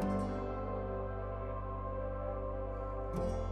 thank you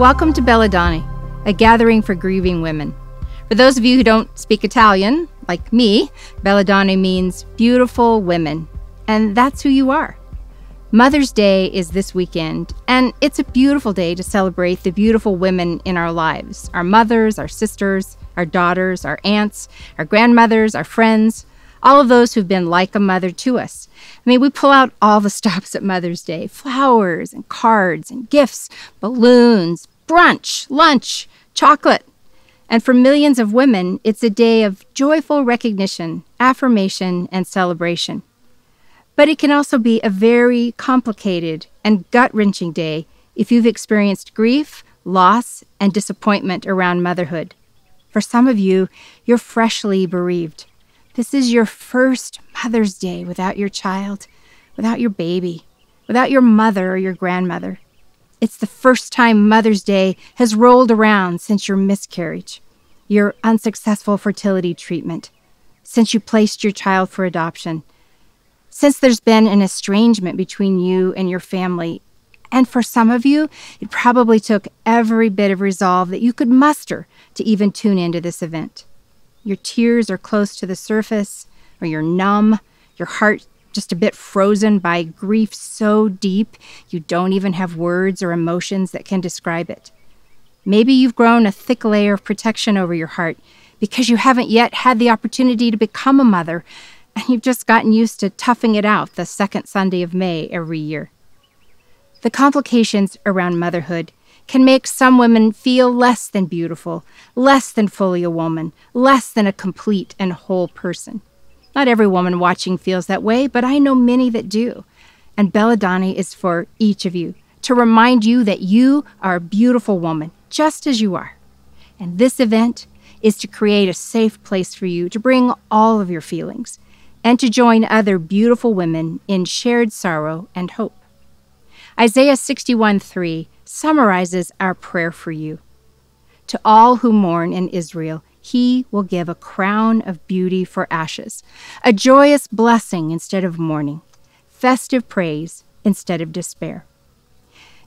Welcome to Belle Donne, a gathering for grieving women. For those of you who don't speak Italian, like me, Belle Donne means beautiful women, and that's who you are. Mother's Day is this weekend, and it's a beautiful day to celebrate the beautiful women in our lives our mothers, our sisters, our daughters, our aunts, our grandmothers, our friends, all of those who've been like a mother to us. I mean, we pull out all the stops at Mother's Day flowers and cards and gifts, balloons, brunch, lunch, chocolate. And for millions of women, it's a day of joyful recognition, affirmation, and celebration. But it can also be a very complicated and gut wrenching day if you've experienced grief, loss, and disappointment around motherhood. For some of you, you're freshly bereaved. This is your first Mother's Day without your child, without your baby, without your mother or your grandmother. It's the first time Mother's Day has rolled around since your miscarriage, your unsuccessful fertility treatment, since you placed your child for adoption, since there's been an estrangement between you and your family. And for some of you, it probably took every bit of resolve that you could muster to even tune into this event. Your tears are close to the surface, or you're numb, your heart just a bit frozen by grief so deep you don't even have words or emotions that can describe it. Maybe you've grown a thick layer of protection over your heart because you haven't yet had the opportunity to become a mother, and you've just gotten used to toughing it out the second Sunday of May every year. The complications around motherhood can make some women feel less than beautiful, less than fully a woman, less than a complete and whole person. Not every woman watching feels that way, but I know many that do. And Belle Donne is for each of you to remind you that you are a beautiful woman, just as you are. And this event is to create a safe place for you to bring all of your feelings and to join other beautiful women in shared sorrow and hope. Isaiah 61 3 summarizes our prayer for you. To all who mourn in Israel, he will give a crown of beauty for ashes, a joyous blessing instead of mourning, festive praise instead of despair.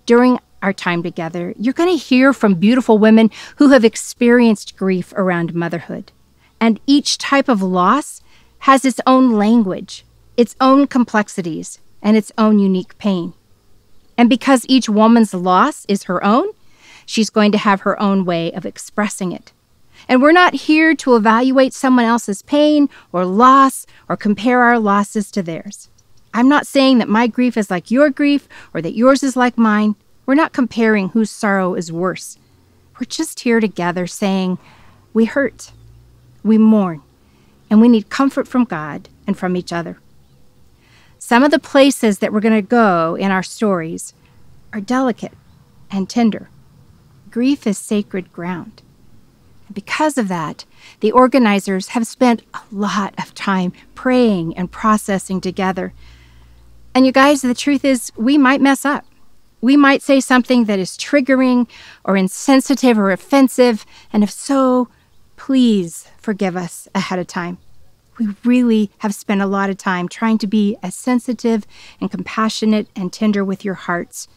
During our time together, you're going to hear from beautiful women who have experienced grief around motherhood. And each type of loss has its own language, its own complexities, and its own unique pain. And because each woman's loss is her own, she's going to have her own way of expressing it. And we're not here to evaluate someone else's pain or loss or compare our losses to theirs. I'm not saying that my grief is like your grief or that yours is like mine. We're not comparing whose sorrow is worse. We're just here together saying, we hurt, we mourn, and we need comfort from God and from each other. Some of the places that we're going to go in our stories are delicate and tender. Grief is sacred ground. Because of that, the organizers have spent a lot of time praying and processing together. And you guys, the truth is, we might mess up. We might say something that is triggering or insensitive or offensive. And if so, please forgive us ahead of time we really have spent a lot of time trying to be as sensitive and compassionate and tender with your hearts.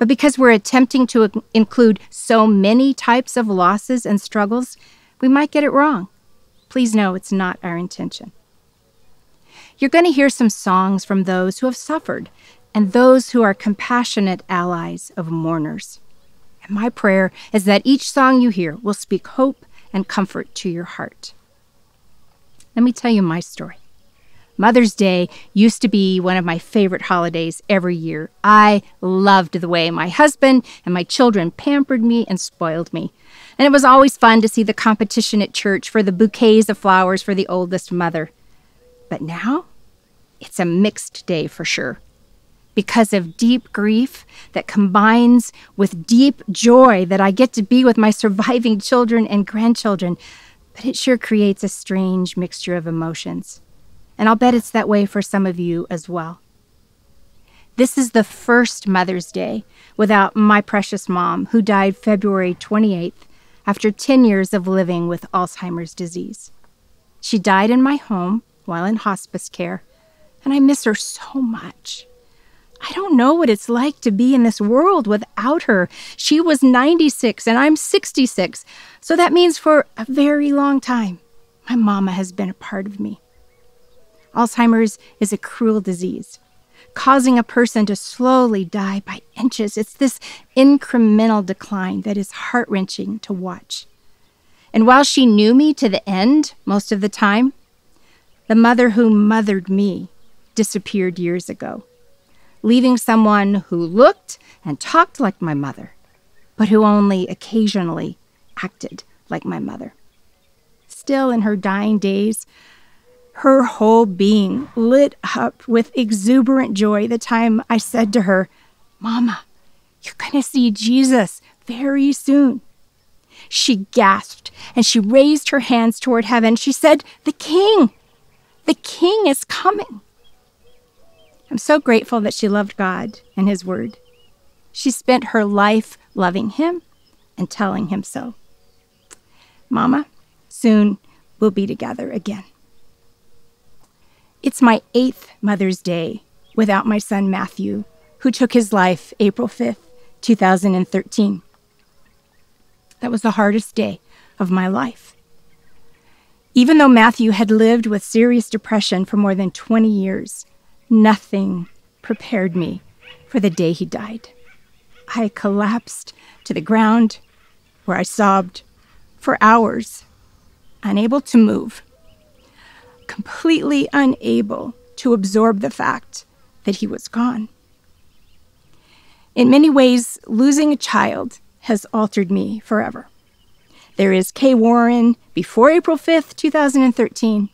But because we're attempting to include so many types of losses and struggles, we might get it wrong. Please know it's not our intention. You're going to hear some songs from those who have suffered and those who are compassionate allies of mourners. And my prayer is that each song you hear will speak hope and comfort to your heart. Let me tell you my story. Mother's Day used to be one of my favorite holidays every year. I loved the way my husband and my children pampered me and spoiled me. And it was always fun to see the competition at church for the bouquets of flowers for the oldest mother. But now, it's a mixed day for sure. Because of deep grief that combines with deep joy that I get to be with my surviving children and grandchildren, but it sure creates a strange mixture of emotions. And I'll bet it's that way for some of you as well. This is the first Mother's Day without my precious mom, who died February 28th after 10 years of living with Alzheimer's disease. She died in my home while in hospice care, and I miss her so much. I don't know what it's like to be in this world without her. She was 96 and I'm 66. So that means for a very long time, my mama has been a part of me. Alzheimer's is a cruel disease, causing a person to slowly die by inches. It's this incremental decline that is heart wrenching to watch. And while she knew me to the end most of the time, the mother who mothered me disappeared years ago leaving someone who looked and talked like my mother, but who only occasionally acted like my mother. Still, in her dying days, her whole being lit up with exuberant joy the time I said to her, Mama, you're going to see Jesus very soon. She gasped and she raised her hands toward heaven. She said, The King, the King is coming. I'm so grateful that she loved God and His Word. She spent her life loving Him and telling Him so. Mama, soon we'll be together again. It's my eighth Mother's Day without my son Matthew, who took his life April 5th, 2013. That was the hardest day of my life. Even though Matthew had lived with serious depression for more than 20 years, Nothing prepared me for the day he died. I collapsed to the ground where I sobbed for hours, unable to move, completely unable to absorb the fact that he was gone. In many ways, losing a child has altered me forever. There is Kay Warren before April 5th, 2013,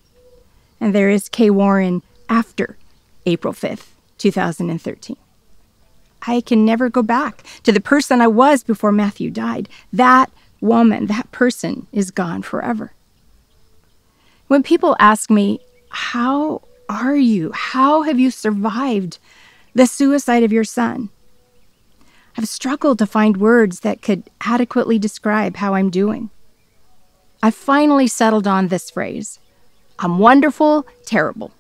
and there is Kay Warren after April 5th, 2013. I can never go back to the person I was before Matthew died. That woman, that person is gone forever. When people ask me, How are you? How have you survived the suicide of your son? I've struggled to find words that could adequately describe how I'm doing. I finally settled on this phrase I'm wonderful, terrible.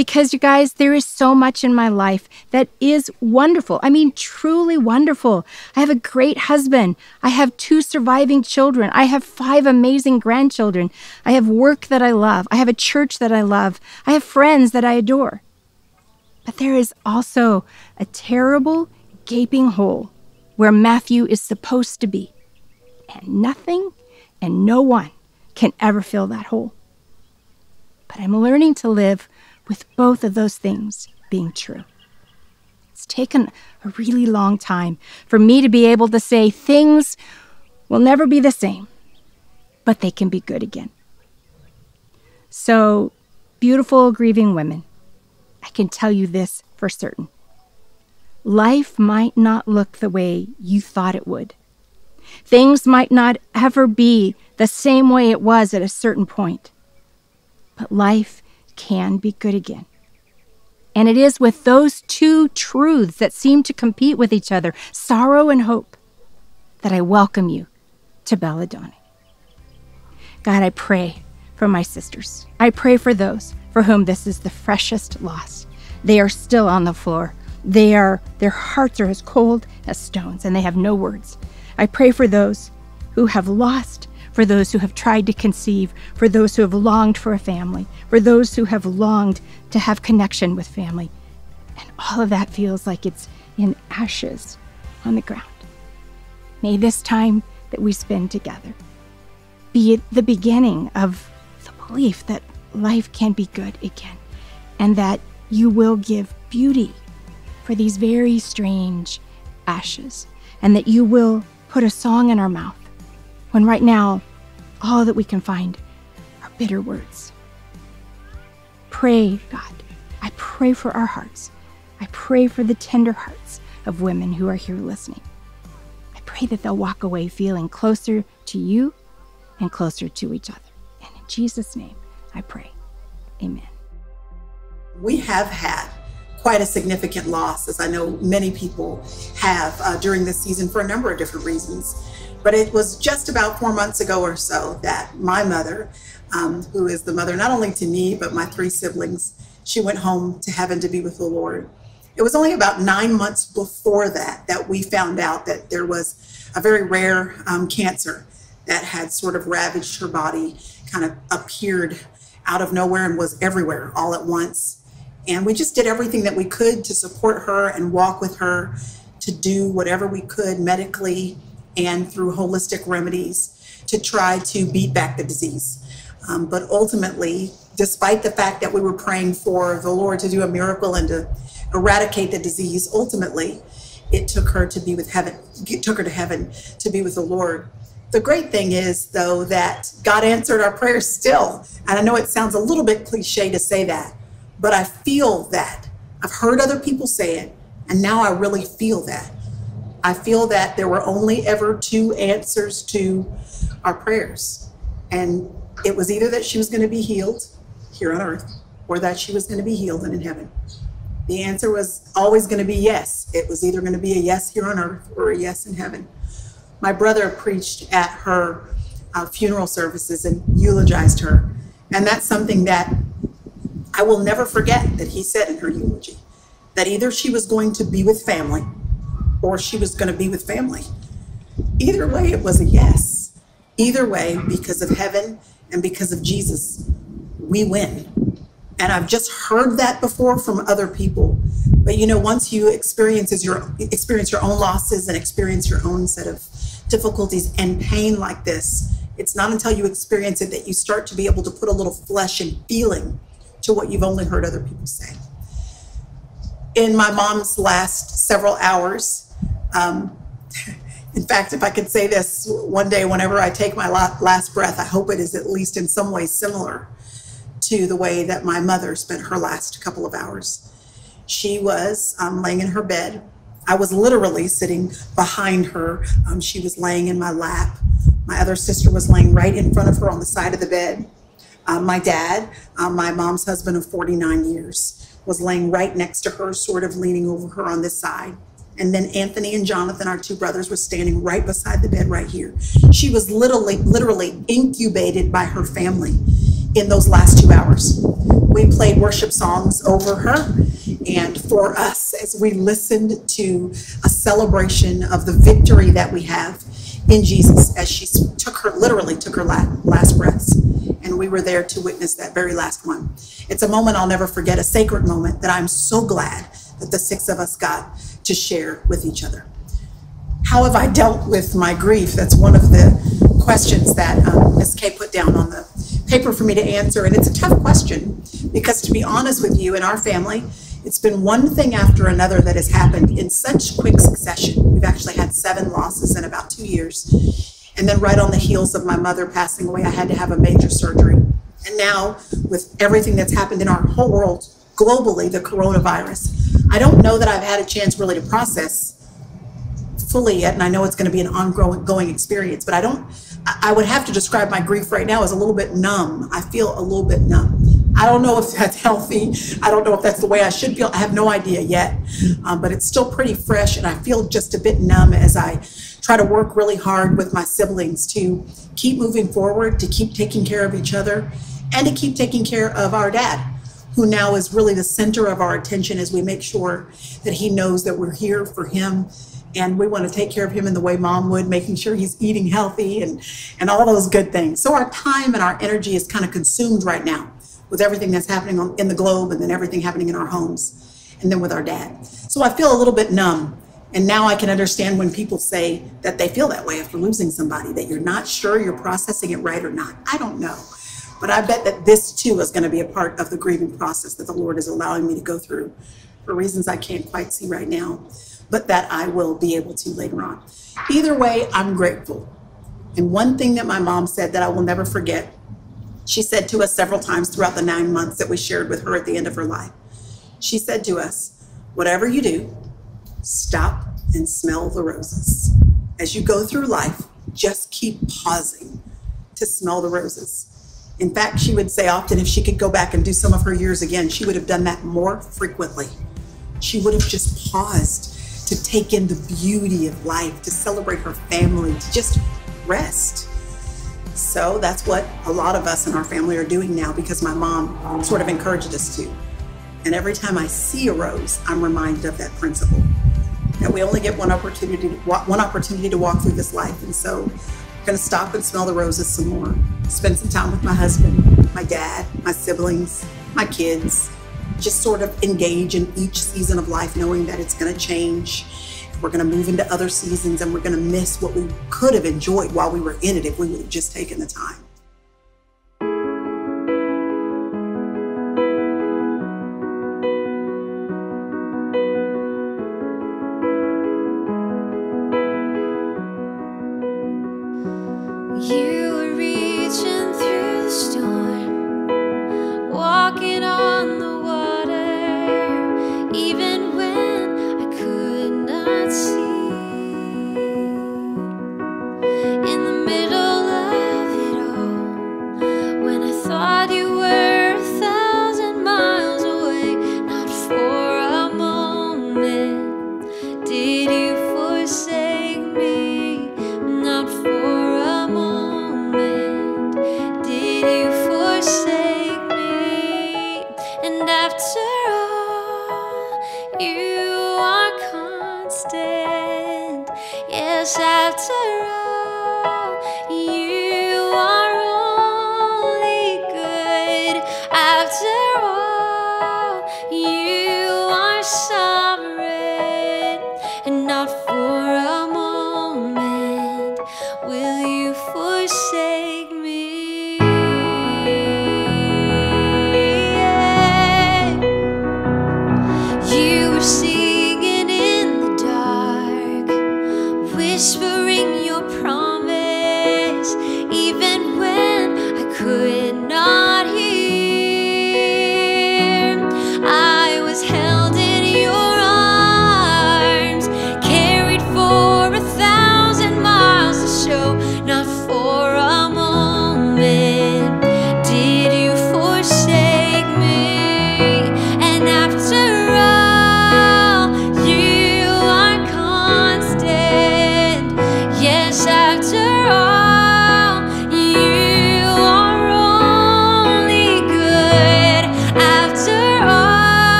Because, you guys, there is so much in my life that is wonderful. I mean, truly wonderful. I have a great husband. I have two surviving children. I have five amazing grandchildren. I have work that I love. I have a church that I love. I have friends that I adore. But there is also a terrible, gaping hole where Matthew is supposed to be. And nothing and no one can ever fill that hole. But I'm learning to live with both of those things being true. It's taken a really long time for me to be able to say things will never be the same, but they can be good again. So, beautiful grieving women, I can tell you this for certain. Life might not look the way you thought it would. Things might not ever be the same way it was at a certain point. But life can be good again. And it is with those two truths that seem to compete with each other, sorrow and hope, that I welcome you to Belle Donne. God, I pray for my sisters. I pray for those for whom this is the freshest loss. They are still on the floor. They are their hearts are as cold as stones and they have no words. I pray for those who have lost for those who have tried to conceive, for those who have longed for a family, for those who have longed to have connection with family. And all of that feels like it's in ashes on the ground. May this time that we spend together be the beginning of the belief that life can be good again and that you will give beauty for these very strange ashes and that you will put a song in our mouth when right now all that we can find are bitter words. Pray, God. I pray for our hearts. I pray for the tender hearts of women who are here listening. I pray that they'll walk away feeling closer to you and closer to each other. And in Jesus' name, I pray. Amen. We have had quite a significant loss, as I know many people have uh, during this season for a number of different reasons. But it was just about four months ago or so that my mother, um, who is the mother not only to me, but my three siblings, she went home to heaven to be with the Lord. It was only about nine months before that that we found out that there was a very rare um, cancer that had sort of ravaged her body, kind of appeared out of nowhere and was everywhere all at once. And we just did everything that we could to support her and walk with her, to do whatever we could medically and through holistic remedies to try to beat back the disease. Um, but ultimately, despite the fact that we were praying for the Lord to do a miracle and to eradicate the disease, ultimately, it took her to be with heaven, it took her to heaven to be with the Lord. The great thing is, though, that God answered our prayers still. And I know it sounds a little bit cliche to say that, but I feel that. I've heard other people say it, and now I really feel that. I feel that there were only ever two answers to our prayers. And it was either that she was going to be healed here on earth or that she was going to be healed and in heaven. The answer was always going to be yes. It was either going to be a yes here on earth or a yes in heaven. My brother preached at her uh, funeral services and eulogized her. And that's something that I will never forget that he said in her eulogy that either she was going to be with family or she was going to be with family. Either way, it was a yes. Either way, because of heaven and because of Jesus, we win. And I've just heard that before from other people. But you know, once you experience your experience your own losses and experience your own set of difficulties and pain like this, it's not until you experience it that you start to be able to put a little flesh and feeling to what you've only heard other people say. In my mom's last several hours, um, in fact, if I could say this one day, whenever I take my last breath, I hope it is at least in some way similar to the way that my mother spent her last couple of hours. She was um, laying in her bed. I was literally sitting behind her. Um, she was laying in my lap. My other sister was laying right in front of her on the side of the bed. Um, my dad, um, my mom's husband of 49 years, was laying right next to her, sort of leaning over her on this side. And then Anthony and Jonathan, our two brothers, were standing right beside the bed right here. She was literally, literally incubated by her family in those last two hours. We played worship songs over her and for us as we listened to a celebration of the victory that we have in Jesus as she took her, literally took her last breaths. And we were there to witness that very last one. It's a moment I'll never forget, a sacred moment that I'm so glad that the six of us got to share with each other. How have I dealt with my grief? That's one of the questions that um, Ms. Kay put down on the paper for me to answer. And it's a tough question because, to be honest with you, in our family, it's been one thing after another that has happened in such quick succession. We've actually had seven losses in about two years. And then, right on the heels of my mother passing away, I had to have a major surgery. And now, with everything that's happened in our whole world globally, the coronavirus, I don't know that I've had a chance really to process fully yet. And I know it's going to be an ongoing experience, but I don't I would have to describe my grief right now as a little bit numb. I feel a little bit numb. I don't know if that's healthy. I don't know if that's the way I should feel. I have no idea yet, um, but it's still pretty fresh, and I feel just a bit numb as I try to work really hard with my siblings to keep moving forward, to keep taking care of each other, and to keep taking care of our dad, who now is really the center of our attention as we make sure that he knows that we're here for him. And we want to take care of him in the way mom would making sure he's eating healthy and and all those good things. So our time and our energy is kind of consumed right now with everything that's happening on, in the globe and then everything happening in our homes and then with our dad. So i feel a little bit numb. And now i can understand when people say that they feel that way after losing somebody that you're not sure you're processing it right or not. I don't know but i bet that this too is going to be a part of the grieving process that the lord is allowing me to go through for reasons i can't quite see right now but that I will be able to later on. Either way, I'm grateful. And one thing that my mom said that I will never forget, she said to us several times throughout the nine months that we shared with her at the end of her life. She said to us, whatever you do, stop and smell the roses. As you go through life, just keep pausing to smell the roses. In fact, she would say often if she could go back and do some of her years again, she would have done that more frequently. She would have just paused to take in the beauty of life, to celebrate her family, to just rest. So that's what a lot of us in our family are doing now because my mom sort of encouraged us to. And every time I see a rose, I'm reminded of that principle that we only get one opportunity to walk, one opportunity to walk through this life. And so To stop and smell the roses some more, spend some time with my husband, my dad, my siblings, my kids, just sort of engage in each season of life, knowing that it's going to change. We're going to move into other seasons and we're going to miss what we could have enjoyed while we were in it if we would have just taken the time.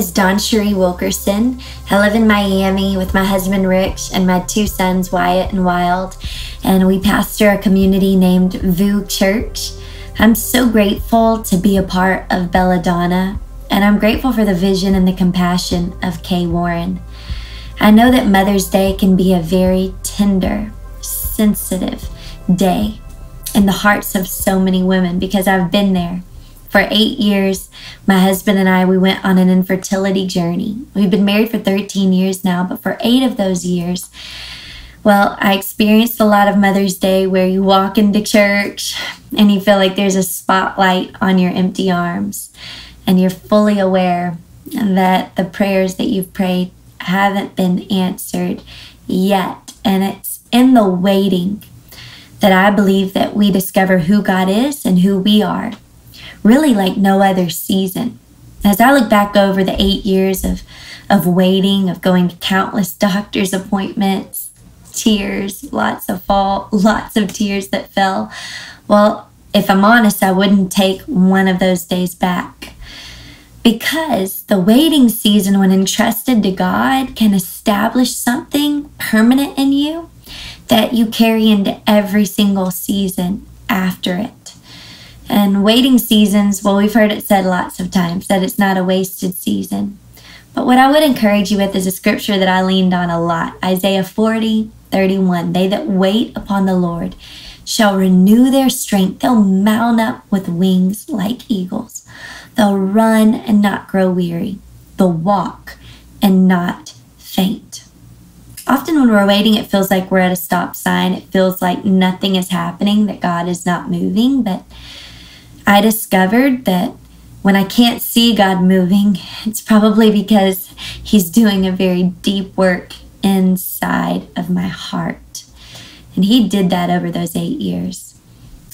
Is DawnChere Wilkerson. I live in Miami with my husband Rich and my two sons Wyatt and Wild, and we pastor a community named VOUS Church. I'm so grateful to be a part of Belle Donne, and I'm grateful for the vision and the compassion of Kay Warren. I know that Mother's Day can be a very tender, sensitive day in the hearts of so many women because I've been there. For eight years, my husband and I, we went on an infertility journey. We've been married for 13 years now, but for eight of those years, well, I experienced a lot of Mother's Day where you walk into church and you feel like there's a spotlight on your empty arms, and you're fully aware that the prayers that you've prayed haven't been answered yet. And it's in the waiting that I believe that we discover who God is and who we are, really like no other season. As I look back over the eight years of, of waiting, of going to countless doctor's appointments, tears, lots of fall, lots of tears that fell. Well, if I'm honest, I wouldn't take one of those days back. Because the waiting season, when entrusted to God, can establish something permanent in you that you carry into every single season after it. And waiting seasons, well, we've heard it said lots of times that it's not a wasted season. But what I would encourage you with is a scripture that I leaned on a lot Isaiah 40, 31. They that wait upon the Lord shall renew their strength. They'll mount up with wings like eagles. They'll run and not grow weary. They'll walk and not faint. Often, when we're waiting, it feels like we're at a stop sign. It feels like nothing is happening, that God is not moving. But I discovered that when I can't see God moving, it's probably because He's doing a very deep work inside of my heart. And He did that over those eight years.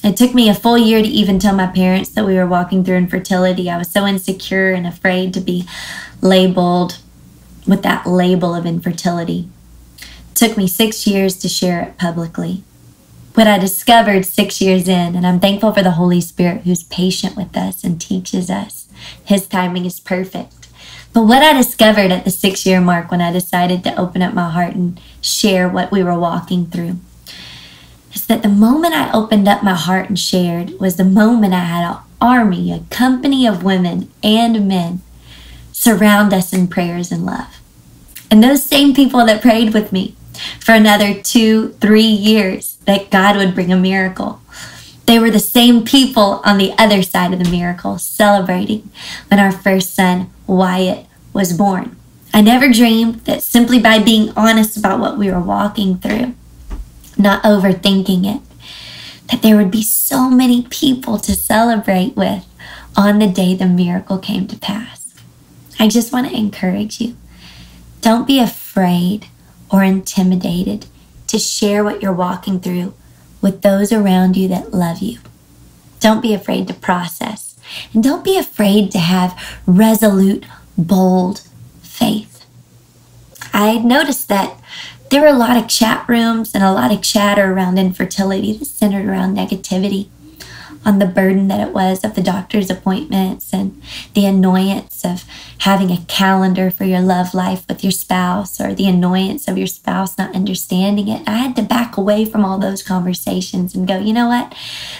It took me a full year to even tell my parents that we were walking through infertility. I was so insecure and afraid to be labeled with that label of infertility. It took me six years to share it publicly. What I discovered six years in, and I'm thankful for the Holy Spirit who's patient with us and teaches us. His timing is perfect. But what I discovered at the six year mark when I decided to open up my heart and share what we were walking through is that the moment I opened up my heart and shared was the moment I had an army, a company of women and men surround us in prayers and love. And those same people that prayed with me for another two, three years that God would bring a miracle. They were the same people on the other side of the miracle celebrating when our first son, Wyatt, was born. I never dreamed that simply by being honest about what we were walking through, not overthinking it, that there would be so many people to celebrate with on the day the miracle came to pass. I just want to encourage you. Don't be afraid or intimidated to share what you're walking through with those around you that love you. Don't be afraid to process. And don't be afraid to have resolute, bold faith. I noticed that there were a lot of chat rooms and a lot of chatter around infertility that centered around negativity on the burden that it was of the doctor's appointments and the annoyance of having a calendar for your love life with your spouse or the annoyance of your spouse not understanding it. I had to back away from all those conversations and go, you know what?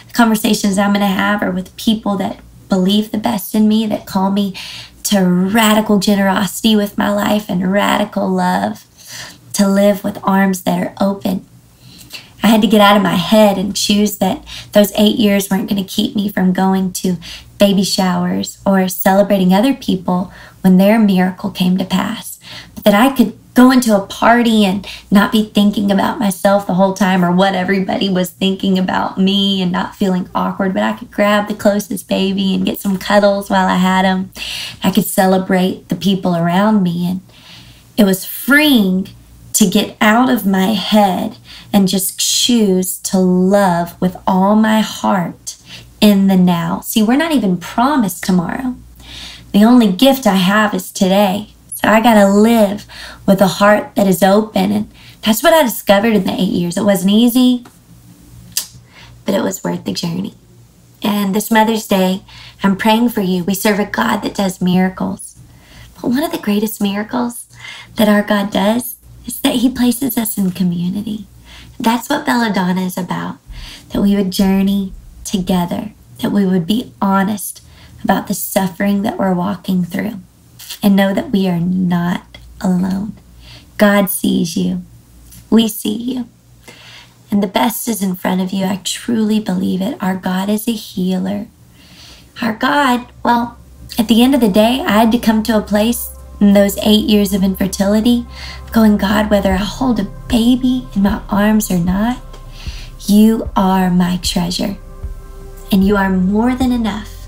The conversations I'm going to have are with people that believe the best in me, that call me to radical generosity with my life and radical love, to live with arms that are open I had to get out of my head and choose that those eight years weren't going to keep me from going to baby showers or celebrating other people when their miracle came to pass. But that I could go into a party and not be thinking about myself the whole time or what everybody was thinking about me and not feeling awkward, but I could grab the closest baby and get some cuddles while I had them. I could celebrate the people around me. And it was freeing to get out of my head and just choose to love with all my heart in the now. See, we're not even promised tomorrow. The only gift I have is today. So I got to live with a heart that is open. And that's what I discovered in the eight years. It wasn't easy, but it was worth the journey. And this Mother's Day, I'm praying for you. We serve a God that does miracles. But one of the greatest miracles that our God does is that He places us in community. That's what Belle Donne is about. That we would journey together, that we would be honest about the suffering that we're walking through, and know that we are not alone. God sees you. We see you. And the best is in front of you. I truly believe it. Our God is a healer. our God, well, at the end of the day, I had to come to a place in those eight years of infertility, going, God, whether I hold a baby in my arms or not, you are my treasure. And you are more than enough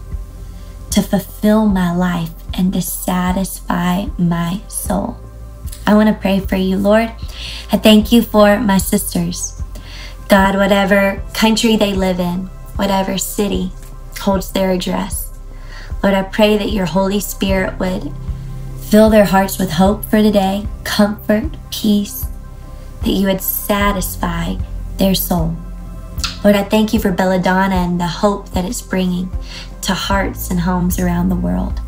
to fulfill my life and to satisfy my soul. I want to pray for you, Lord. I thank you for my sisters. God, whatever country they live in, whatever city holds their address, Lord, I pray that your Holy Spirit would fill their hearts with hope for today, comfort, peace, that you would satisfy their soul. Lord, I thank you for Belle Donne and the hope that it's bringing to hearts and homes around the world.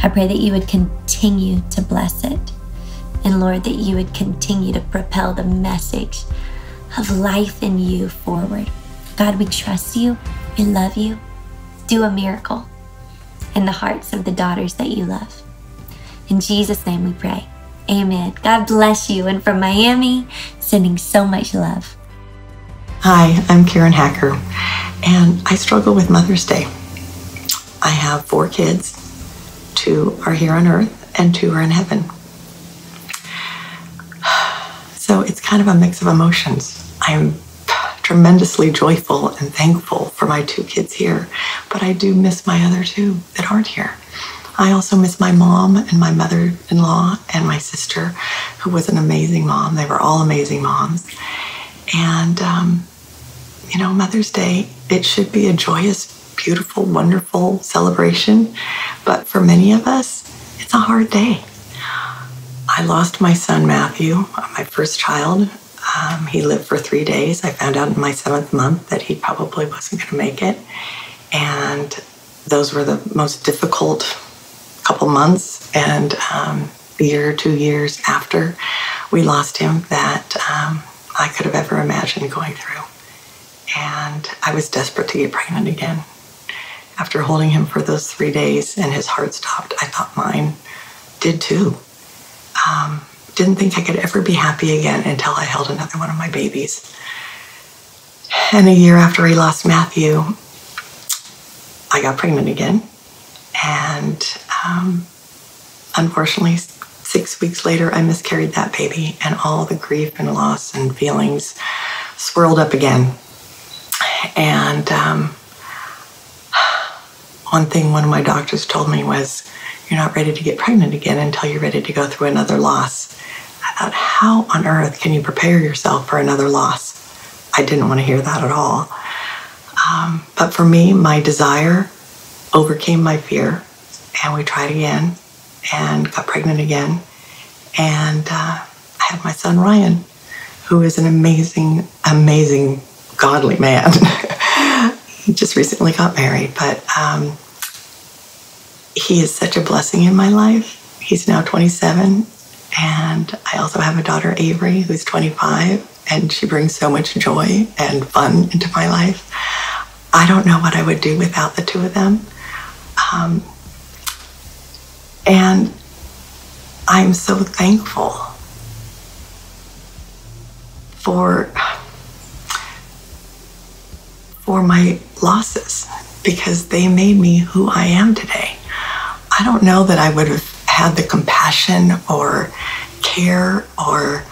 I pray that you would continue to bless it. And Lord, that you would continue to propel the message of life in you forward. God, we trust you. We love you. Do a miracle in the hearts of the daughters that you love. In Jesus' name we pray. Amen. God bless you. And from Miami, sending so much love. Hi, I'm Karen Hacker, and I struggle with Mother's Day. I have four kids. Two are here on earth, and two are in heaven. So it's kind of a mix of emotions. I'm tremendously joyful and thankful for my two kids here, but I do miss my other two that aren't here. I also miss my mom and my mother in law and my sister, who was an amazing mom. They were all amazing moms. And, um, you know, Mother's Day, it should be a joyous, beautiful, wonderful celebration. But for many of us, it's a hard day. I lost my son, Matthew, my first child. Um, he lived for three days. I found out in my seventh month that he probably wasn't going to make it. And those were the most difficult couple months and um, a year or two years after we lost him that um, I could have ever imagined going through. And I was desperate to get pregnant again. After holding him for those three days and his heart stopped, I thought mine did too. Um, didn't think I could ever be happy again until I held another one of my babies. And a year after I lost Matthew, I got pregnant again. And um, unfortunately, six weeks later, I miscarried that baby, and all the grief and loss and feelings swirled up again. And um, one thing one of my doctors told me was, You're not ready to get pregnant again until you're ready to go through another loss. I thought, How on earth can you prepare yourself for another loss? I didn't want to hear that at all. Um, but for me, my desire overcame my fear, and we tried again and got pregnant again. And uh, I had my son Ryan, who is an amazing, amazing, godly man. he just recently got married, but um, he is such a blessing in my life. He's now 27, and I also have a daughter, Avery, who's 25, and she brings so much joy and fun into my life. I don't know what I would do without the two of them. Um, and I'm so thankful for for my losses because they made me who I am today. I don't know that I would have had the compassion or care or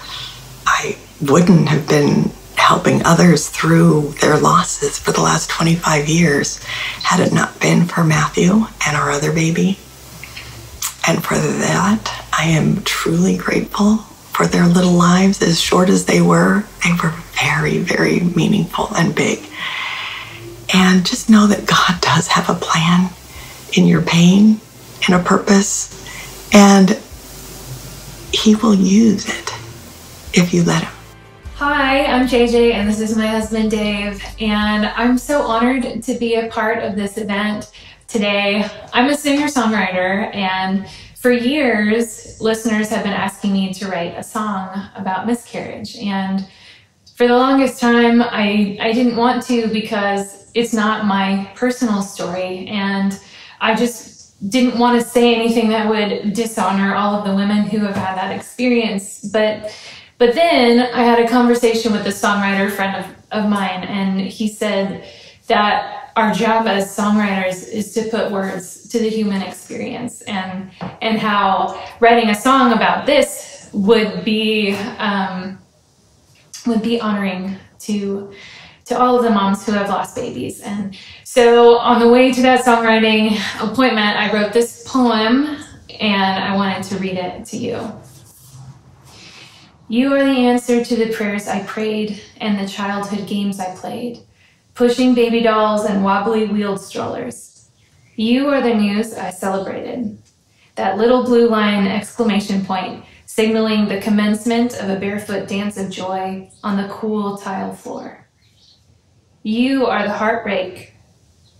I wouldn't have been helping others through their losses for the last 25 years had it not been for Matthew and our other baby. And for that, I am truly grateful for their little lives, as short as they were. They were very, very meaningful and big. And just know that God does have a plan in your pain and a purpose, and He will use it if you let Him. Hi, I'm JJ, and this is my husband Dave, and I'm so honored to be a part of this event today. I'm a singer songwriter, and for years, listeners have been asking me to write a song about miscarriage. And for the longest time, I, I didn't want to because it's not my personal story, and I just didn't want to say anything that would dishonor all of the women who have had that experience. But but then I had a conversation with a songwriter friend of, of mine, and he said, that our job as songwriters is to put words to the human experience and and how writing a song about this would be um, would be honoring to to all of the moms who have lost babies. And so on the way to that songwriting appointment, I wrote this poem and I wanted to read it to you. You are the answer to the prayers I prayed and the childhood games I played, pushing baby dolls and wobbly wheeled strollers. You are the news I celebrated. That little blue line exclamation point signaling the commencement of a barefoot dance of joy on the cool tile floor. You are the heartbreak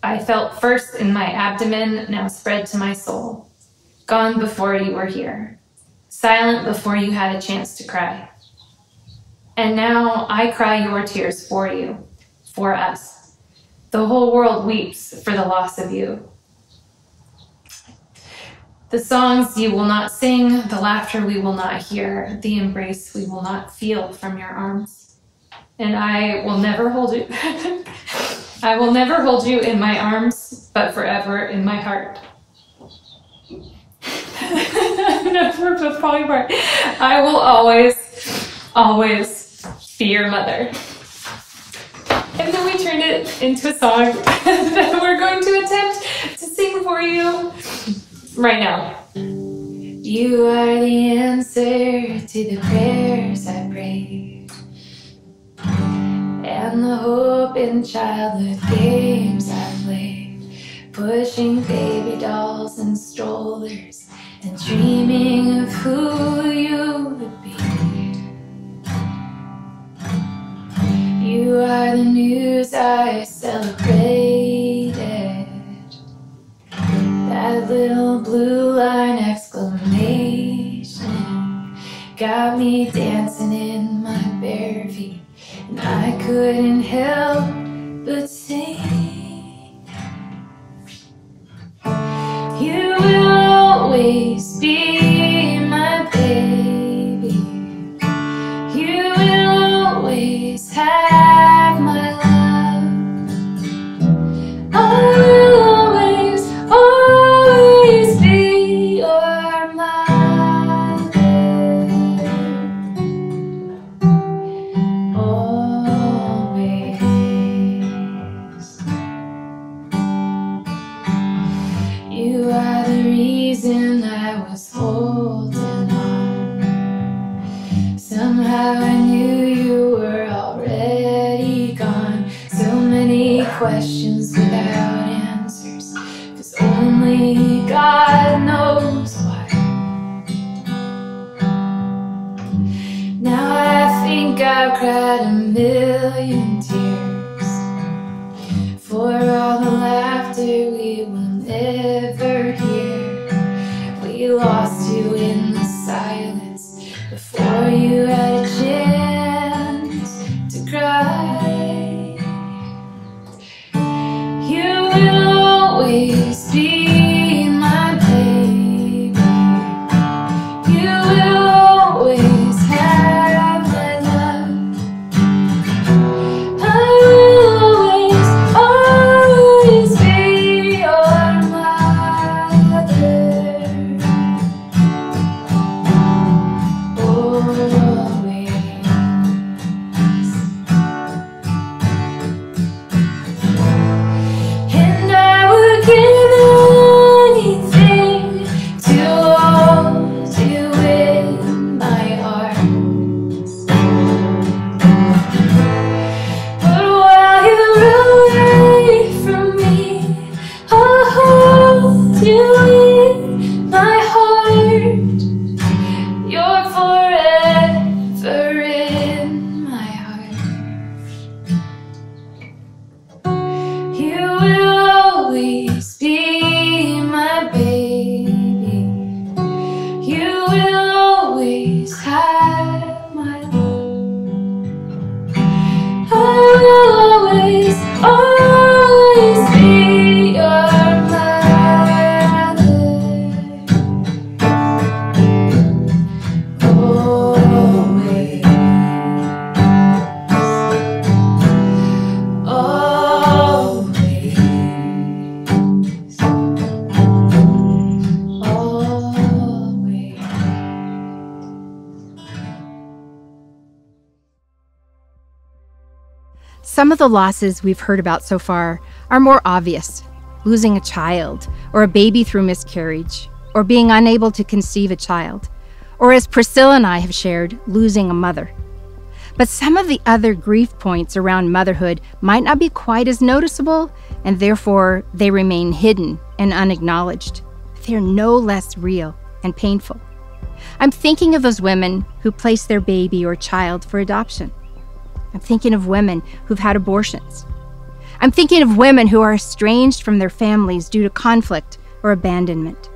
I felt first in my abdomen, now spread to my soul. Gone before you were here, silent before you had a chance to cry. And now I cry your tears for you, for us. The whole world weeps for the loss of you. The songs you will not sing, the laughter we will not hear, the embrace we will not feel from your arms and I will never hold you. I will never hold you in my arms, but forever in my heart. Never but falling apart. I will always, always be your mother. And then we turned it into a song that we're going to attempt to sing for you right now. You are the answer to the prayers I pray and the hope in childhood games I played, pushing baby dolls and strollers and dreaming of who you would be. You are the news I celebrated. That little blue line exclamation got me dancing in my bare feet. And I couldn't help but sing. You will always be cried a million tears for all the laughter we will never hear. We lost you in the silence of the losses we've heard about so far are more obvious losing a child, or a baby through miscarriage, or being unable to conceive a child, or as Priscilla and I have shared, losing a mother. But some of the other grief points around motherhood might not be quite as noticeable, and therefore they remain hidden and unacknowledged. They're no less real and painful. I'm thinking of those women who place their baby or child for adoption. I'm thinking of women who've had abortions. I'm thinking of women who are estranged from their families due to conflict or abandonment.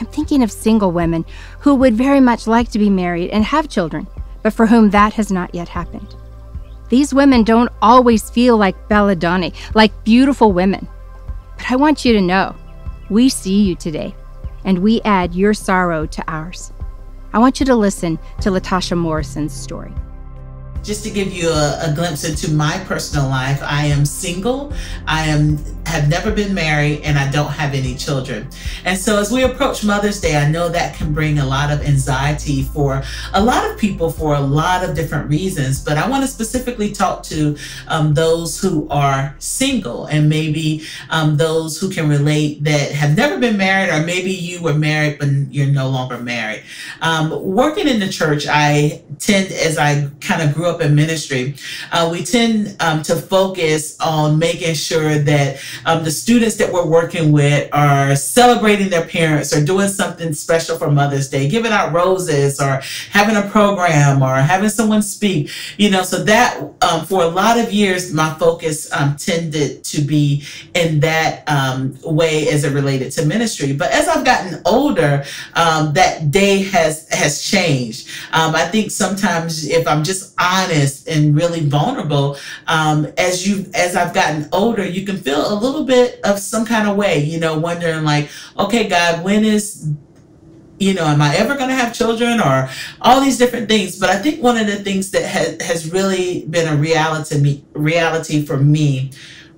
I'm thinking of single women who would very much like to be married and have children, but for whom that has not yet happened. These women don't always feel like Belle Donne, like beautiful women. But I want you to know we see you today, and we add your sorrow to ours. I want you to listen to Latasha Morrison's story. Just to give you a, a, glimpse into my personal life, I am single. I am have never been married and I don't have any children. And so as we approach Mother's Day, I know that can bring a lot of anxiety for a lot of people for a lot of different reasons. But I want to specifically talk to um, those who are single and maybe um, those who can relate that have never been married or maybe you were married but you're no longer married. Um, working in the church, I tend, as I kind of grew up in ministry, uh, we tend um, to focus on making sure that um, the students that we're working with are celebrating their parents or doing something special for Mother's Day, giving out roses or having a program or having someone speak, you know, so that um, for a lot of years, my focus um, tended to be in that um, way as it related to ministry. But as I've gotten older, um, that day has, has changed. I think sometimes if I'm just honest and really vulnerable, as you, as I've gotten older, you can feel a little bit of some kind of way, you know, wondering like, okay, God, when is you know, am I ever going to have children or all these different things? But I think one of the things that has, has really been a reality reality for me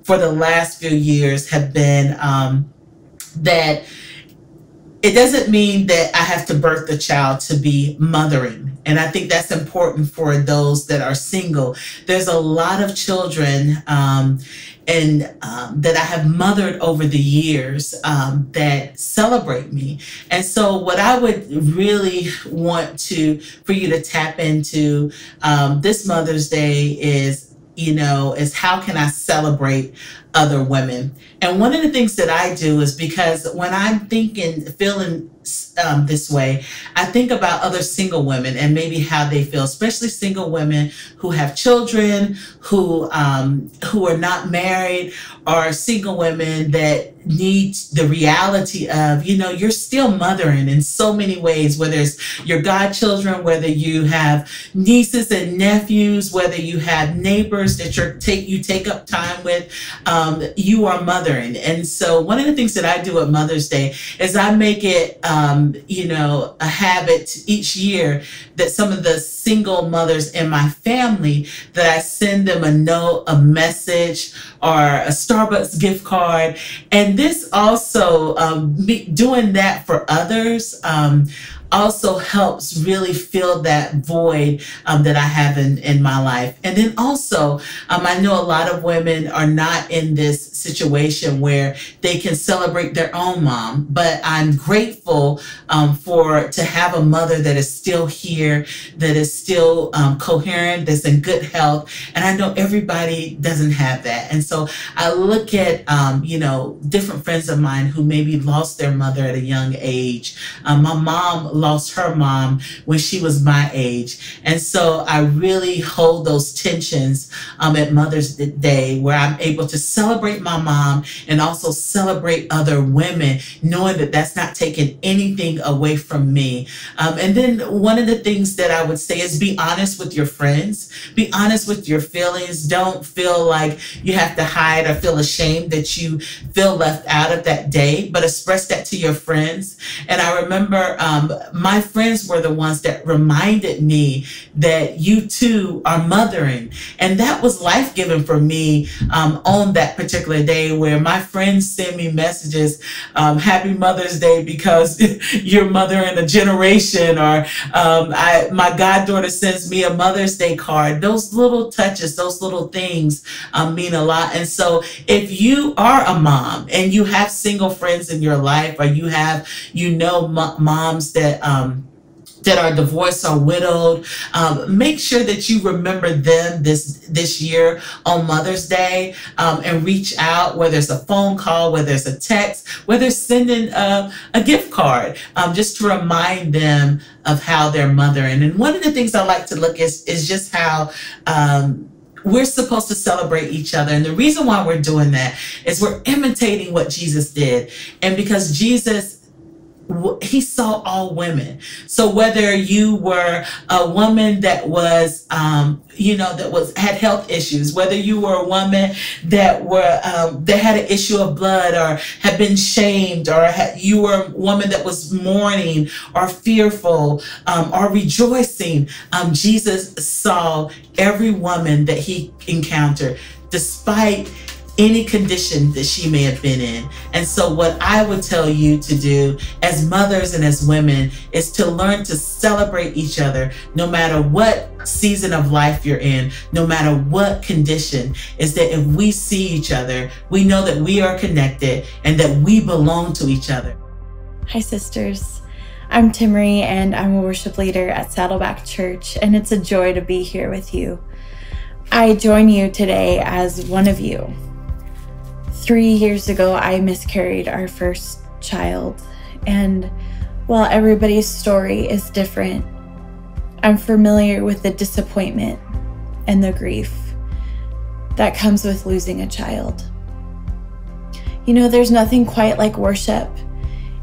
for the last few years have been um, that it doesn't mean that I have to birth the child to be mothering. And I think that's important for those that are single. There's a lot of children um, and um, that I have mothered over the years um, that celebrate me. And so, what I would really want to for you to tap into um, this Mother's Day is, you know, is how can I celebrate other women? And one of the things that I do is because when I'm thinking, feeling um, this way, I think about other single women and maybe how they feel, especially single women who have children, who um, who are not married, or single women that need the reality of, you know, you're still mothering in so many ways, whether it's your godchildren, whether you have nieces and nephews, whether you have neighbors that you take you take up time with, um, you are mothering. And so one of the things that I do at Mother's Day is I make it um, you know, a habit each year that some of the single mothers in my family that I send them a note, a message, or a Starbucks gift card. And this also, um, doing that for others, um, also helps really fill that void um, that I have in, in my life. And then also, um, I know a lot of women are not in this situation where they can celebrate their own mom, but I'm grateful um, for to have a mother that is still here, that is still um, coherent, that's in good health. And I know everybody doesn't have that. And so I look at, um, you know, different friends of mine who maybe lost their mother at a young age. Um, my mom lost her mom when she was my age. And so I really hold those tensions um, at Mother's Day where I'm able to celebrate my mom and also celebrate other women, knowing that that's not taking anything away from me. Um, and then one of the things that I would say is be honest with your friends, be honest with your feelings. Don't feel like you have to hide or feel ashamed that you feel left out of that day, but express that to your friends. And I remember um, my friends were the ones that reminded me that you too are mothering. And that was life giving for me um, on that particular day where my friends send me messages, um, Happy Mother's Day because you're mothering a generation, or um, I, my goddaughter sends me a Mother's Day card. Those little touches, those little things um, mean a lot. And so if you are a mom and you have single friends in your life, or you have, you know, moms that, um, that are divorced or widowed. Um, make sure that you remember them this this year on Mother's Day um, and reach out, whether it's a phone call, whether it's a text, whether sending a, a gift card, um, just to remind them of how they're mothering. And one of the things I like to look is is just how um, we're supposed to celebrate each other. And the reason why we're doing that is we're imitating what Jesus did. And because Jesus he saw all women. So whether you were a woman that was, um, you know, that was had health issues, whether you were a woman that were um, that had an issue of blood or had been shamed, or had, you were a woman that was mourning or fearful um, or rejoicing, um, Jesus saw every woman that he encountered, despite any condition that she may have been in. And so, what I would tell you to do as mothers and as women is to learn to celebrate each other no matter what season of life you're in, no matter what condition, is that if we see each other, we know that we are connected and that we belong to each other. Hi, sisters. I'm Timmery, and I'm a worship leader at Saddleback Church, and it's a joy to be here with you. I join you today as one of you three years ago, I miscarried our first child. And while everybody's story is different, I'm familiar with the disappointment and the grief that comes with losing a child. You know, there's nothing quite like worship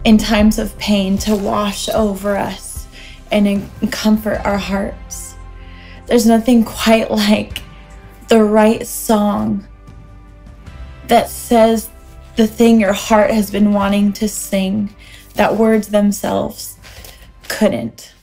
in times of pain to wash over us and comfort our hearts. There's nothing quite like the right song that says the thing your heart has been wanting to sing that words themselves couldn't.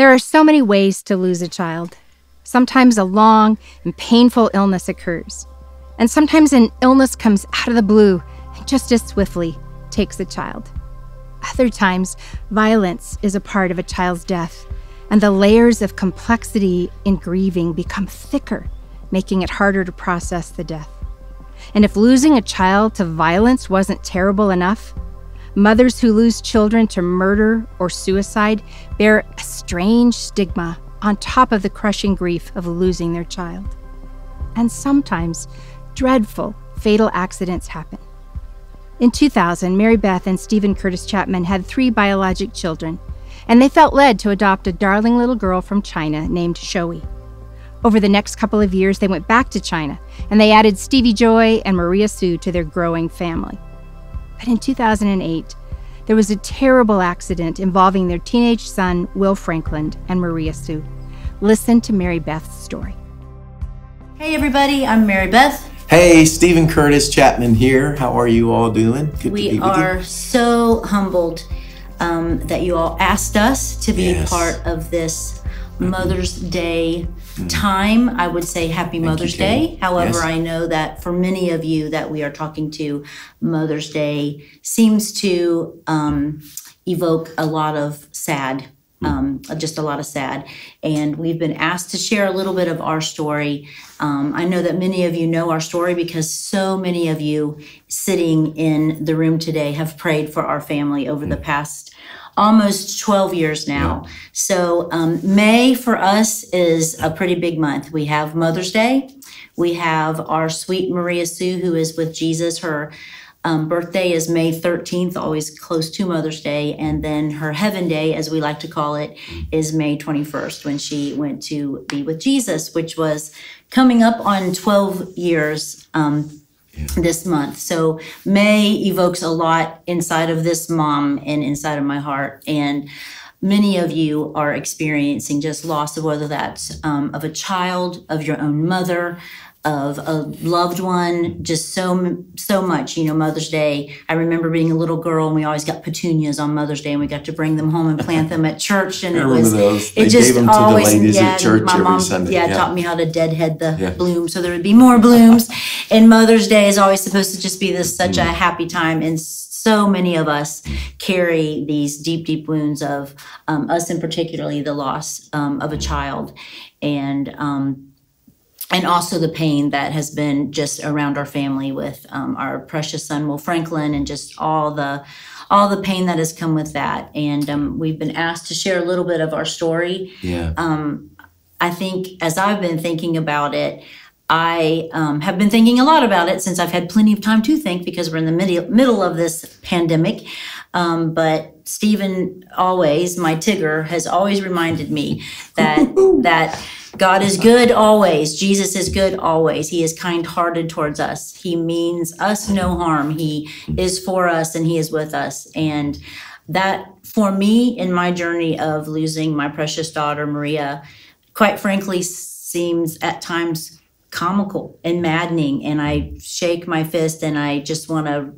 There are so many ways to lose a child. Sometimes a long and painful illness occurs, and sometimes an illness comes out of the blue and just as swiftly takes a child. Other times, violence is a part of a child's death, and the layers of complexity in grieving become thicker, making it harder to process the death. And if losing a child to violence wasn't terrible enough, mothers who lose children to murder or suicide bear a strange stigma on top of the crushing grief of losing their child. And sometimes dreadful, fatal accidents happen. In 2000, Mary Beth and Steven Curtis Chapman had three biologic children, and they felt led to adopt a darling little girl from China named Shaoey. Over the next couple of years, they went back to China and they added Stevie Joy and Maria Sue to their growing family. But in 2008, there was a terrible accident involving their teenage son, Will Franklin, and Maria Sue. Listen to Mary Beth's story. Hey everybody, I'm Mary Beth. Hey, Steven Curtis Chapman here. How are you all doing? Good to we be with are you. so humbled um, that you all asked us to be Yes. part of this Mother's Day time. I would say Happy Mother's Mm. Day. However, Yes. I know that for many of you that we are talking to, Mother's Day seems to um, evoke a lot of sad. Mm. Um, just a lot of sad. And we've been asked to share a little bit of our story. Um, I know that many of you know our story because so many of you sitting in the room today have prayed for our family over the past almost 12 years now. So, um, May for us is a pretty big month. We have Mother's Day, we have our sweet Maria Sue, who is with Jesus. Her um, birthday is May 13th, always close to Mother's Day. And then her heaven day, as we like to call it, is May 21st when she went to be with Jesus, which was coming up on 12 years um, this month. So May evokes a lot inside of this mom and inside of my heart. And many of you are experiencing just loss of whether that's um, of a child, of your own mother, of a loved one, just so so much. You know, Mother's Day. I remember being a little girl, and we always got petunias on Mother's Day, and we got to bring them home and plant them at church. And it was those. it They just gave them to the always yeah. my mom Sunday, yeah, yeah. taught me how to deadhead the Yeah. bloom, so there would be more blooms. and Mother's Day is always supposed to just be this such a happy time, and so many of us carry these deep, deep wounds of um, us, and particularly the loss um, of a child, and um, and also the pain that has been just around our family with um, our precious son Will Franklin, and just all the all the pain that has come with that. And um, we've been asked to share a little bit of our story. Yeah. Um, I think as I've been thinking about it, I um, have been thinking a lot about it since I've had plenty of time to think because we're in the middle middle of this pandemic. Um, but Steven always, my Tigger, has always reminded me that that God is good always. Jesus is good always. He is kind-hearted towards us. He means us no harm. He is for us and he is with us. And that for me in my journey of losing my precious daughter Maria, quite frankly, seems at times comical and maddening. And I shake my fist and I just want to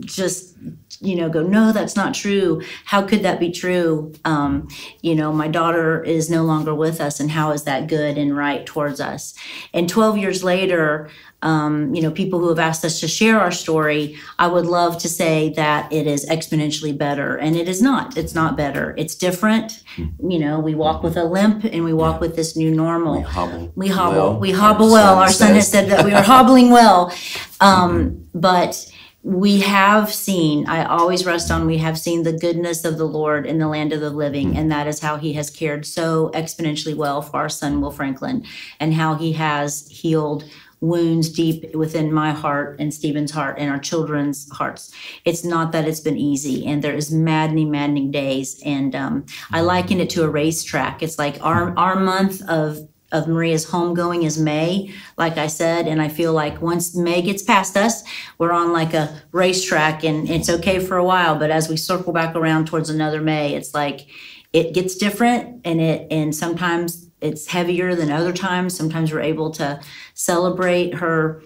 just you know go no that's not true. How could that be true? Um, you know my daughter is no longer with us and how is that good and right towards us? And 12 years later um, you know people who have asked us to share our story i would love to say that it is exponentially better and it is not. It's not better. It's different. You know we walk with a limp and we walk with this new normal. We hobble. we hobble. well, we our hobble well. son our son has said that we are hobbling well. Um, but we have seen i always rest on we have seen the goodness of the lord in the land of the living and that is how he has cared so exponentially well for our son will franklin and how he has healed wounds deep within my heart and Steven's heart and our children's hearts. It's not that it's been easy, and there is maddening, maddening days. And um, I liken it to a racetrack. It's like our our month of of Maria's homegoing is May, like I said, and I feel like once May gets past us, we're on like a racetrack, and it's okay for a while. But as we circle back around towards another May, it's like it gets different, and it and sometimes it's heavier than other times. Sometimes we're able to celebrate her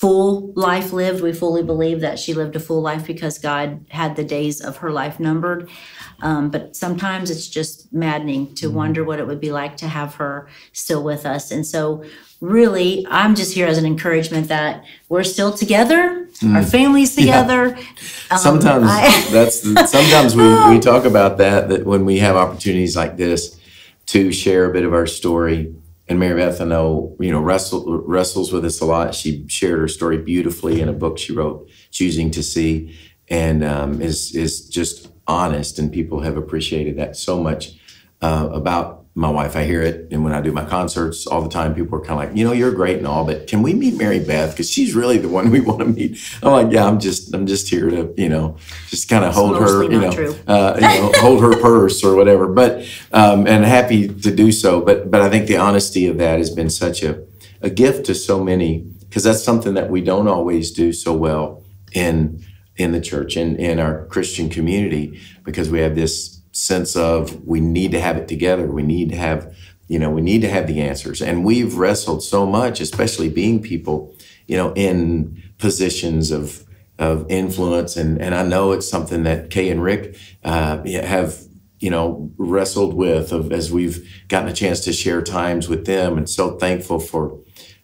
full life lived. We fully believe that she lived a full life because God had the days of her life numbered. Um, but sometimes it's just maddening to wonder what it would be like to have her still with us. And so, really, I'm just here as an encouragement that we're still together, our families together. Um, sometimes I- that's the, sometimes we, we talk about that that when we have opportunities like this to share a bit of our story and Mary Beth I know you know wrestle, wrestles with us a lot. She shared her story beautifully in a book she wrote choosing to see and um, is is just honest and people have appreciated that so much uh, about my wife. I hear it, and when I do my concerts all the time, people are kind of like, you know, you're great and all, but can we meet Mary Beth? Because she's really the one we want to meet. I'm like, yeah, I'm just, I'm just here to, you know, just kind of hold her, you know, uh, you know, hold her purse or whatever. But um, and happy to do so. But but I think the honesty of that has been such a a gift to so many because that's something that we don't always do so well in in the church and in our Christian community because we have this sense of we need to have it together. We need to have, you know, we need to have the answers. And we've wrestled so much, especially being people, you know, in positions of of influence. And and I know it's something that Kay and Rick uh, have you know wrestled with of, as we've gotten a chance to share times with them and so thankful for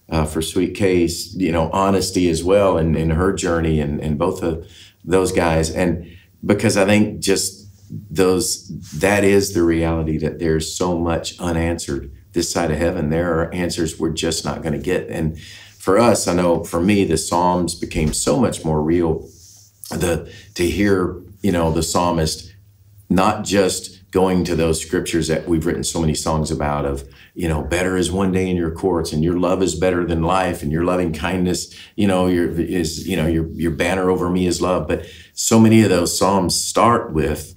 uh, for Sweet Kay's, you know, honesty as well in, in her journey and, and both of those guys. And because I think just those, that is the reality that there's so much unanswered this side of heaven. There are answers we're just not going to get. And for us, I know for me, the Psalms became so much more real. The, to hear, you know, the psalmist not just going to those scriptures that we've written so many songs about of you know better is one day in your courts and your love is better than life and your loving kindness you know your is you know your your banner over me is love but so many of those psalms start with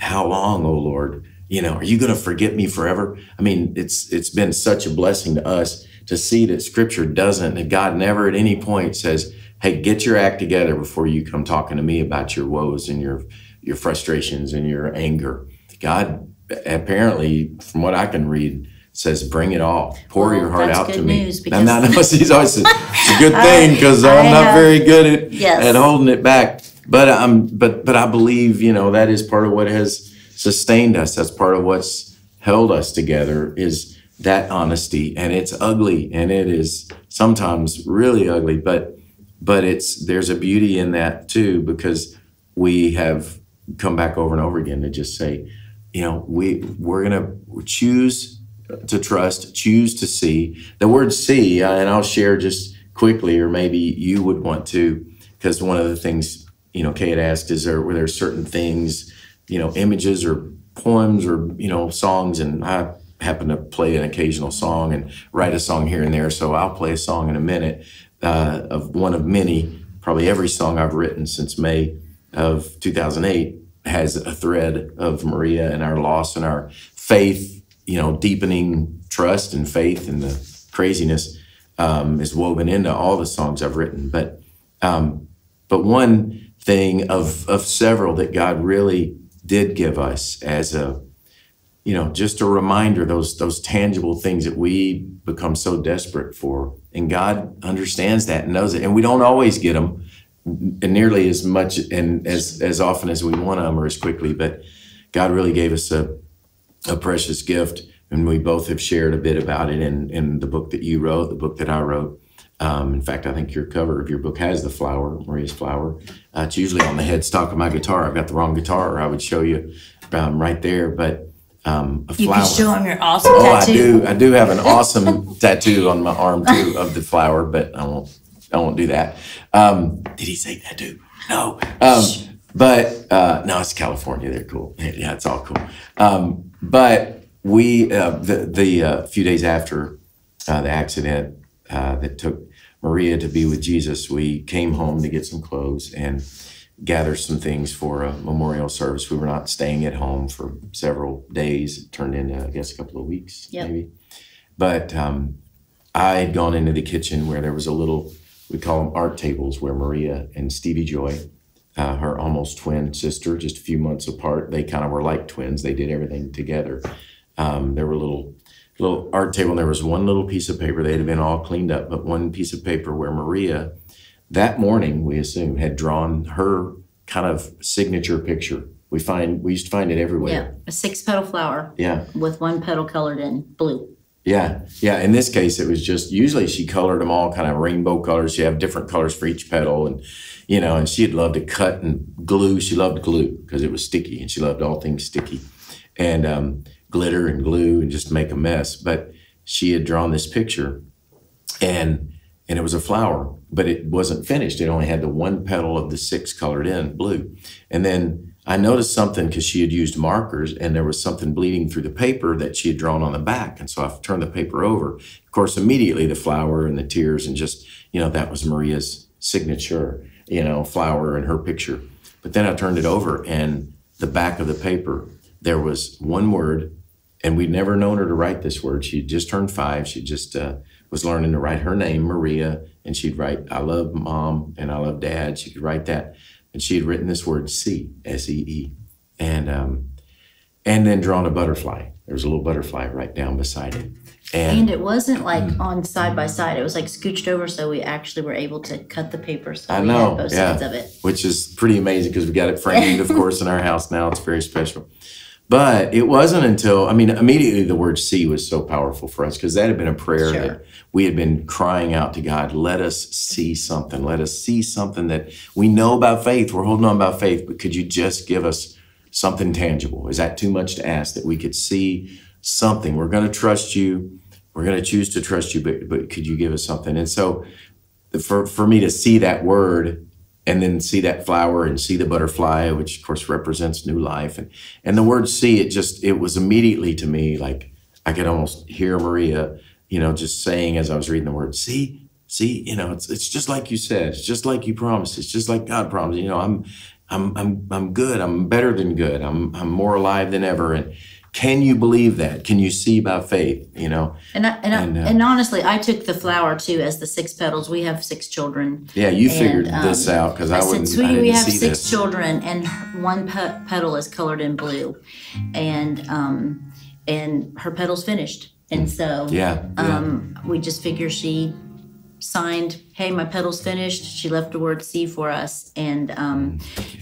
how long o lord you know are you going to forget me forever i mean it's it's been such a blessing to us to see that scripture doesn't that god never at any point says hey get your act together before you come talking to me about your woes and your your frustrations and your anger God apparently, from what I can read, says, "Bring it all. Pour Well, your heart out to me." because- I know he's always it's a good thing because I'm not very good at Yes. at holding it back. But um, but but I believe you know that is part of what has sustained us. That's part of what's held us together is that honesty, and it's ugly, and it is sometimes really ugly, but but it's there's a beauty in that too because we have come back over and over again to just say, you know, we we're gonna choose to trust, choose to see. The word "see," uh, and I'll share just quickly, or maybe you would want to, because one of the things you know, Kay asked, is there were there certain things, you know, images or poems or you know songs, and I happen to play an occasional song and write a song here and there. So I'll play a song in a minute uh, of one of many. Probably every song I've written since May of 2008 has a thread of Maria and our loss and our faith, you know, deepening trust and faith and the craziness um, is woven into all the songs I've written. But um, but one thing of of several that God really did give us as a you know just a reminder those those tangible things that we become so desperate for. And God understands that and knows it. And we don't always get them nearly as much and as as often as we want them or as quickly but God really gave us a a precious gift. And we both have shared a bit about it in in the book that you wrote the book that I wrote um, in fact, I think your cover of your book has the flower, Maria's flower. Uh, it's usually on the headstock of my guitar. I've got the wrong guitar, or I would show you um, right there. But um, a You flower. can show him your awesome oh, tattoo. I do. I do have an awesome tattoo on my arm too of the flower, but I won't. I won't do that. Um, did he say tattoo? No. Um, but uh, no, it's California. They're cool. Yeah, it's all cool. Um, but we uh, the the uh, few days after uh, the accident uh, that took Maria to be with Jesus, we came home to get some clothes and gather some things for a memorial service. We were not staying at home for several days. It turned into, I guess, a couple of weeks, Yep. maybe. But um, I had gone into the kitchen where there was a little, we call them art tables, where Maria and Stevie Joy, uh, her almost twin sister, just a few months apart, they kind of were like twins. They did everything together. Um, there were little little art table, and there was one little piece of paper. They had been all cleaned up, but one piece of paper where Maria, that morning, we assume, had drawn her kind of signature picture. We find we used to find it everywhere. Yeah, a six petal flower Yeah, with one petal colored in blue. yeah, yeah. In this case, it was just usually she colored them all kind of rainbow colors. She have different colors for each petal, and you know, and she'd love to cut and glue. She loved glue because it was sticky, and she loved all things sticky, and um, glitter and glue and just make a mess. But she had drawn this picture, and and it was a flower, but it wasn't finished. It only had the one petal of the six colored in blue, and then I noticed something because she had used markers and there was something bleeding through the paper that she had drawn on the back. And so I turned the paper over. Of course, immediately the flower and the tears and just, you know, that was Maria's signature, you know, flower and her picture. But then I turned it over and the back of the paper, there was one word and we'd never known her to write this word. She just turned five. She just uh, was learning to write her name, Maria, and she'd write, I love mom and I love dad. She could write that. And she had written this word C, S E E, and, um, and then drawn a butterfly. There was a little butterfly right down beside it. And And, it wasn't like on side by side. It was like scooched over, so we actually were able to cut the paper. So I we know, had both yeah. sides of it. which is pretty amazing because we got it framed, of course, in our house now. It's very special. But it wasn't until, I mean, immediately the word see was so powerful for us because that had been a prayer Sure. that we had been crying out to God, let us see something. Let us see something that we know about faith. We're holding on about faith, but could you just give us something tangible? Is that too much to ask that we could see something? We're going to trust you. We're going to choose to trust you, but, but could you give us something? And so for, for me to see that word and then see that flower and see the butterfly, which of course represents new life. And, and the word see, it just, it was immediately to me like I could almost hear Maria, you know, just saying as I was reading the word, see, see, you know, it's, it's just like you said, it's just like you promised, it's just like God promised, you know, I'm, I'm, I'm, I'm good. I'm better than good. I'm, I'm more alive than ever. And can you believe that? Can you see by faith, you know? And I, and, I, uh, and honestly, I took the flower too as the six petals. We have six children. Yeah, you And, figured um, this out because I, I said, wouldn't, I didn't we have see six this. children, and one pe- petal is colored in blue, and um, and her petal's finished, and so Yeah, yeah. um, we just figure she signed, "Hey, my petal's finished." She left a word C for us, and um,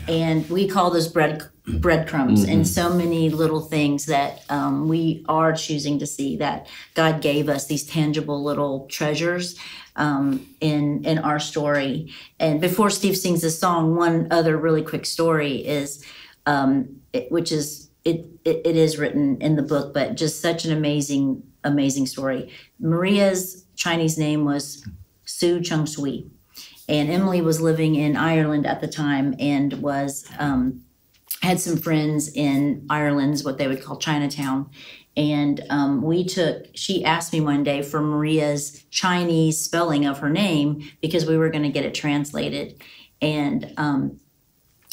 and we call those bread breadcrumbs, and so many little things that um, we are choosing to see that God gave us these tangible little treasures um, in in our story. And before Steve sings the song, one other really quick story is, um, it, which is it, it it is written in the book, but just such an amazing amazing story. Maria's Chinese name was Su Chung Sui, and Emily was living in Ireland at the time and was. Um, had some friends in Ireland, is what they would call Chinatown. And um, we took, she asked me one day for Maria's Chinese spelling of her name because we were going to get it translated. And um,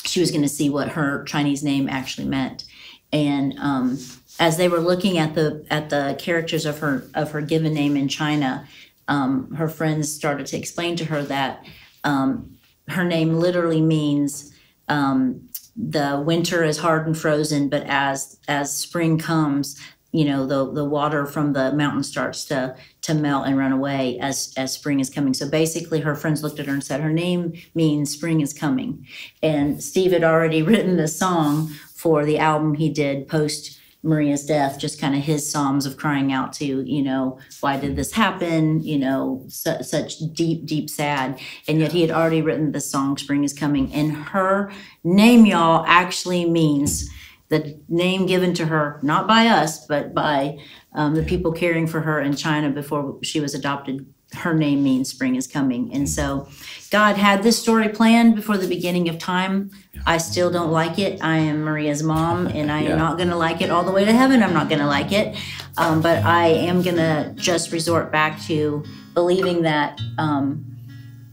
she was going to see what her Chinese name actually meant. And um, as they were looking at the at the characters of her of her given name in China, um, her friends started to explain to her that um, her name literally means um, the winter is hard and frozen, but as as spring comes, you know the the water from the mountain starts to to melt and run away as as spring is coming. So basically, her friends looked at her and said her name means spring is coming. And Steve had already written the song for the album he did post Maria's death, just kind of his psalms of crying out to, you know, why did this happen? You know, su- such deep, deep sad. And yet he had already written the song Spring is Coming. And her name, y'all, actually means the name given to her, not by us, but by um, the people caring for her in China before she was adopted. Her name means spring is coming. And so God had this story planned before the beginning of time. I still don't like it. I am Maria's mom, and I Yeah. am not going to like it all the way to heaven. I'm not going to like it. Um, but I am going to just resort back to believing that. Um,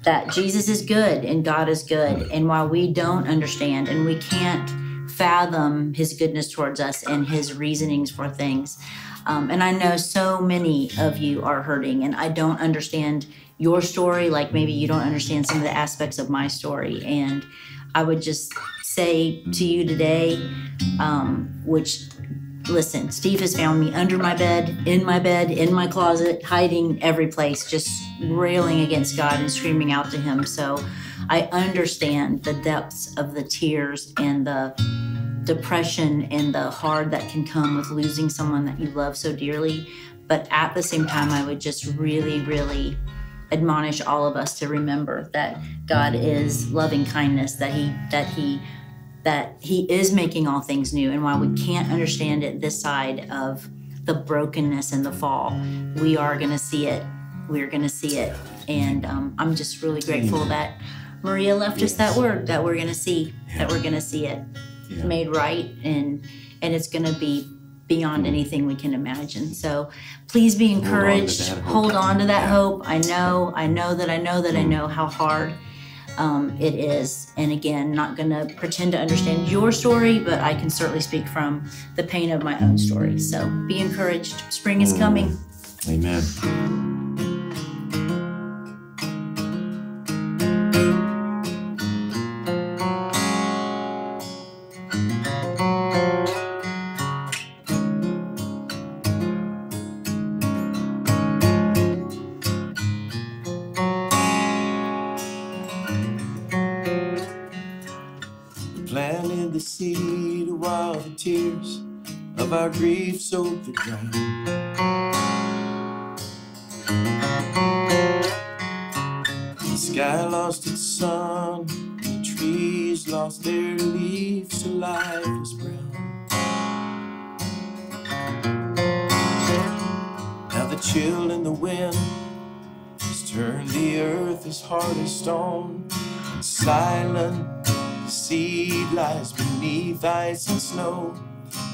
that Jesus is good and God is good. And while we don't understand and we can't fathom his goodness towards us and his reasonings for things, um, and I know so many of you are hurting, and I don't understand your story, like maybe you don't understand some of the aspects of my story. And I would just say to you today, um, which listen, Steve has found me under my bed, in my bed, in my closet, hiding every place, just railing against God and screaming out to Him. So I understand the depths of the tears and the depression and the hard that can come with losing someone that you love so dearly. But at the same time, I would just really, really admonish all of us to remember that God is loving kindness, that He that He that He is making all things new. And while we can't understand it this side of the brokenness and the fall, we are going to see it. We're going to see it. And um, I'm just really grateful that Maria left us that word that we're going to see, that we're going to see it Yeah. made right, and and it's going to be beyond hmm. anything we can imagine. So please be on to encouraged. that hope. Hold on to that hope. I know, I know that I know that I hmm. know how hard um, it is. And again, not going to pretend to understand your story, but I can certainly speak from the pain of my own story. So be encouraged. Spring is hmm. coming. Amen. Our grief soaked the ground. The sky lost its sun, the trees lost their leaves to lifeless brown. Now the chill in the wind has turned the earth as hard as stone and silent the seed lies beneath ice and snow,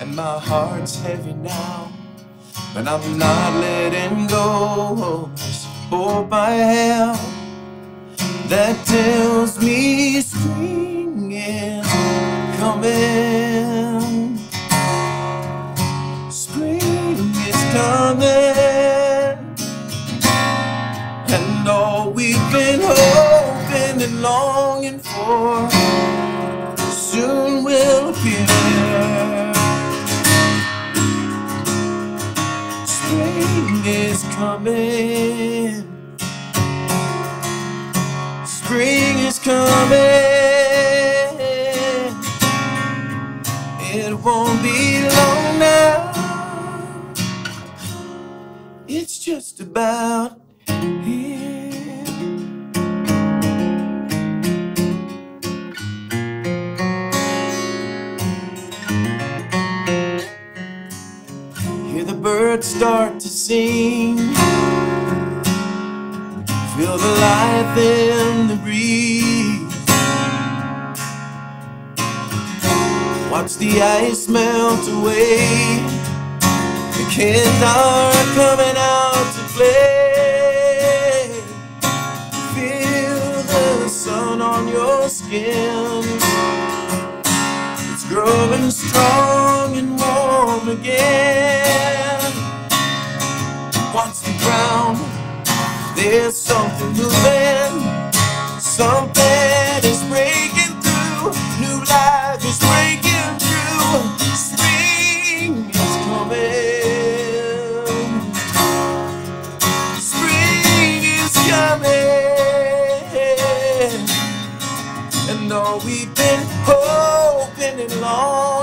and my heart's heavy now. But I'm not letting go. There's hope I have that tells me spring is coming. Spring is coming. And all we've been hoping and longing for coming. Spring is coming. It won't be long now. It's just about birds start to sing. Feel the life in the breeze. Watch the ice melt away. The kids are coming out to play. Feel the sun on your skin. It's growing strong and warm again. Watch the ground. There's something moving. Something is breaking through. New life is breaking through. Spring is coming. Spring is coming. And all we've been hoping and longing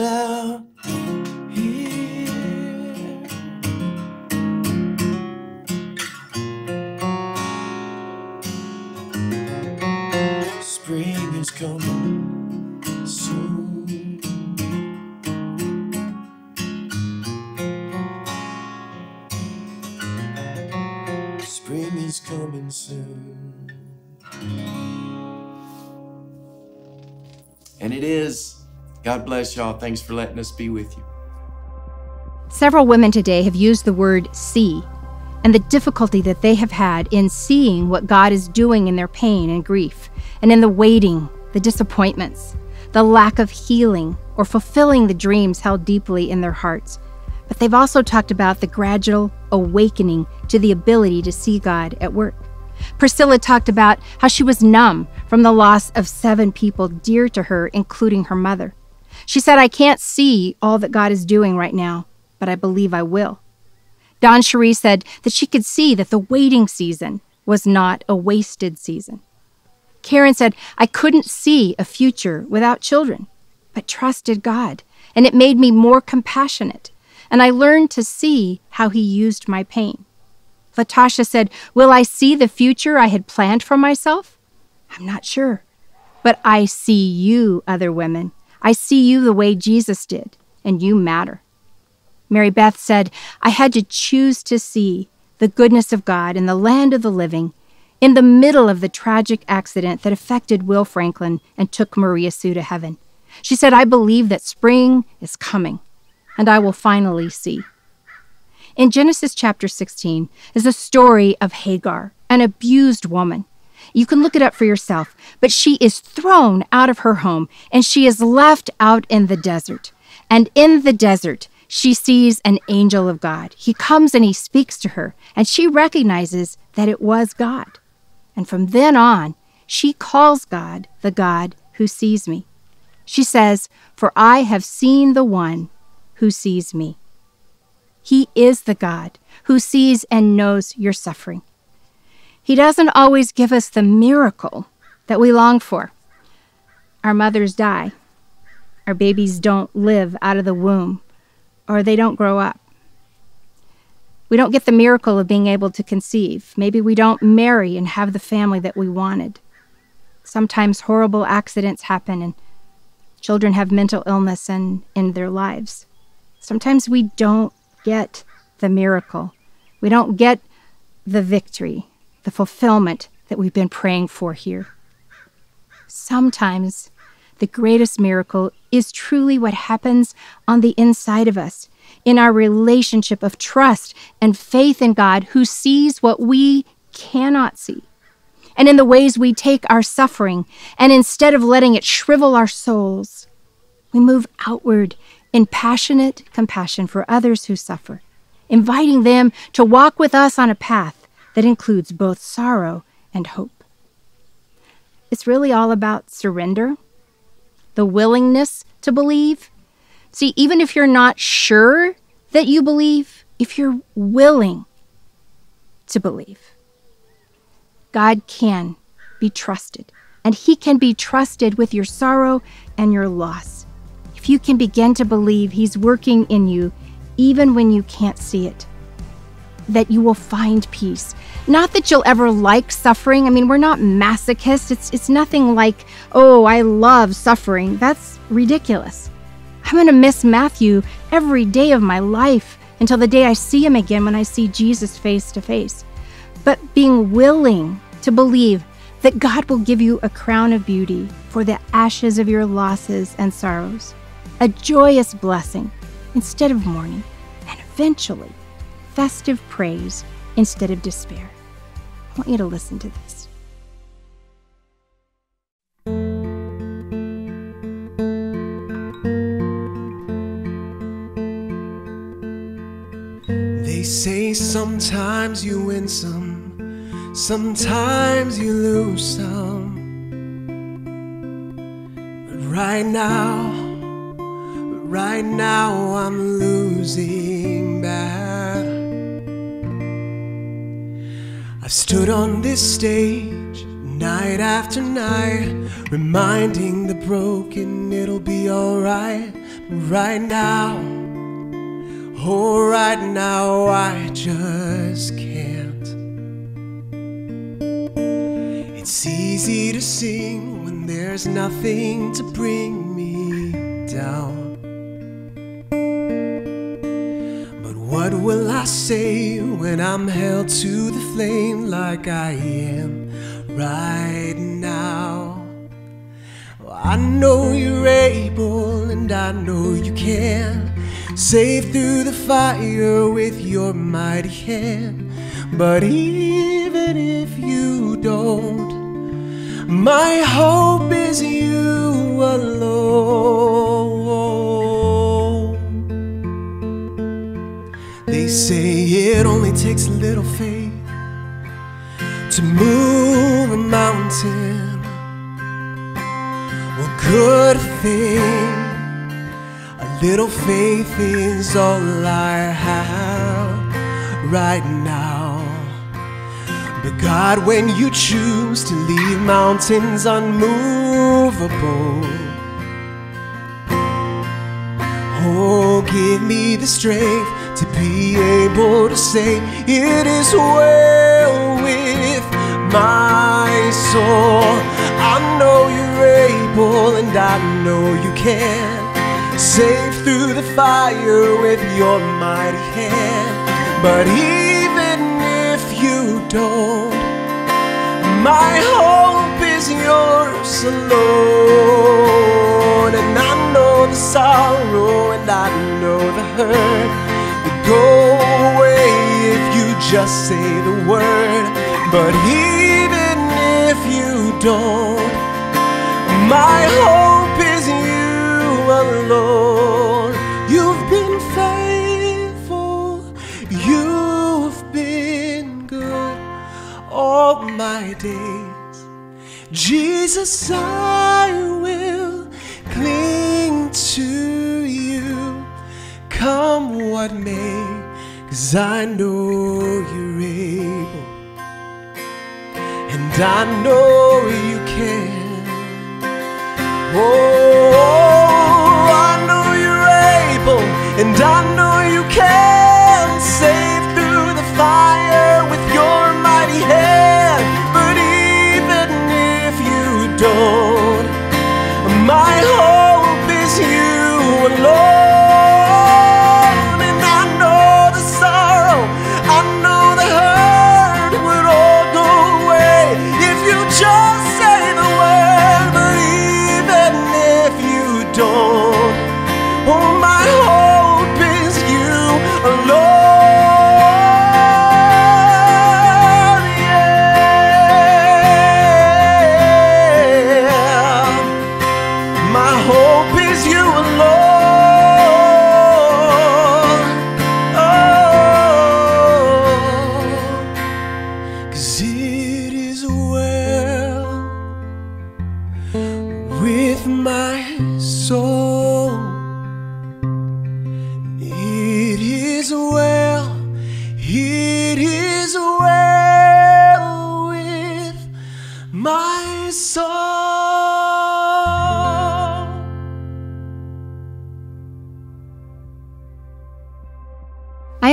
about here. Spring is coming God bless y'all. Thanks for letting us be with you. Several women today have used the word see and the difficulty that they have had in seeing what God is doing in their pain and grief, and in the waiting, the disappointments, the lack of healing or fulfilling the dreams held deeply in their hearts. But they've also talked about the gradual awakening to the ability to see God at work. Priscilla talked about how she was numb from the loss of seven people dear to her, including her mother. She said, I can't see all that God is doing right now, but I believe I will. DawnChere said that she could see that the waiting season was not a wasted season. Karen said, I couldn't see a future without children, but trusted God, and it made me more compassionate, and I learned to see how He used my pain. Latasha said, Will I see the future I had planned for myself? I'm not sure. But I see you, other women. I see you the way Jesus did, and you matter. Mary Beth said, I had to choose to see the goodness of God in the land of the living in the middle of the tragic accident that affected Will Franklin and took Maria Sue to heaven. She said, I believe that spring is coming, and I will finally see. In Genesis chapter 16 is a story of Hagar, an abused woman. You can look it up for yourself, but she is thrown out of her home and she is left out in the desert. And in the desert, she sees an angel of God. He comes and he speaks to her, and she recognizes that it was God. And from then on, she calls God the God who sees me. She says, For I have seen the one who sees me. He is the God who sees and knows your suffering. He doesn't always give us the miracle that we long for. Our mothers die. Our babies don't live out of the womb, or they don't grow up. We don't get the miracle of being able to conceive. Maybe we don't marry and have the family that we wanted. Sometimes horrible accidents happen and children have mental illness and end their lives. Sometimes we don't get the miracle. We don't get the victory, the fulfillment that we've been praying for here. Sometimes the greatest miracle is truly what happens on the inside of us, in our relationship of trust and faith in God who sees what we cannot see, and in the ways we take our suffering, and instead of letting it shrivel our souls, we move outward in passionate compassion for others who suffer, inviting them to walk with us on a path that includes both sorrow and hope. It's really all about surrender the willingness to believe. See, even if you're not sure that you believe, if you're willing to believe, God can be trusted, and He can be trusted with your sorrow and your loss. If you can begin to believe He's working in you, even when you can't see it, that you will find peace. Not that you'll ever like suffering. I mean, we're not masochists. It's, it's nothing like, oh, I love suffering. That's ridiculous. I'm going to miss Matthew every day of my life until the day I see him again when I see Jesus face to face. But being willing to believe that God will give you a crown of beauty for the ashes of your losses and sorrows, a joyous blessing instead of mourning, and eventually festive praise instead of despair. I want you to listen to this. They say sometimes you win some, sometimes you lose some. But right now, right now I'm losing bad. I've stood on this stage night after night, reminding the broken it'll be alright. Right now, Oh, right now I just can't. It's easy to sing when there's nothing to bring me down. What will I say when I'm held to the flame like I am right now? I know you're able and I know you can. Save through the fire with your mighty hand. But even if you don't, my hope is you alone. Say it only takes a little faith to move a mountain. Well, good thing. A little faith is all I have right now. But God, when you choose to leave mountains unmovable, oh, give me the strength to be able to say, It is well with my soul. I know you're able, and I know you can. Save through the fire with your mighty hand. But even if you don't, my hope is yours alone. And I know the sorrow and I know the hurt go away if you just say the word. But even if you don't, my hope is you alone. You've been faithful, you've been good all my days. Jesus, I will cling to you, come what may, cause I know you're able, and I know you can. Oh, I know you're able, and I know you can save through the fire with your mighty hand.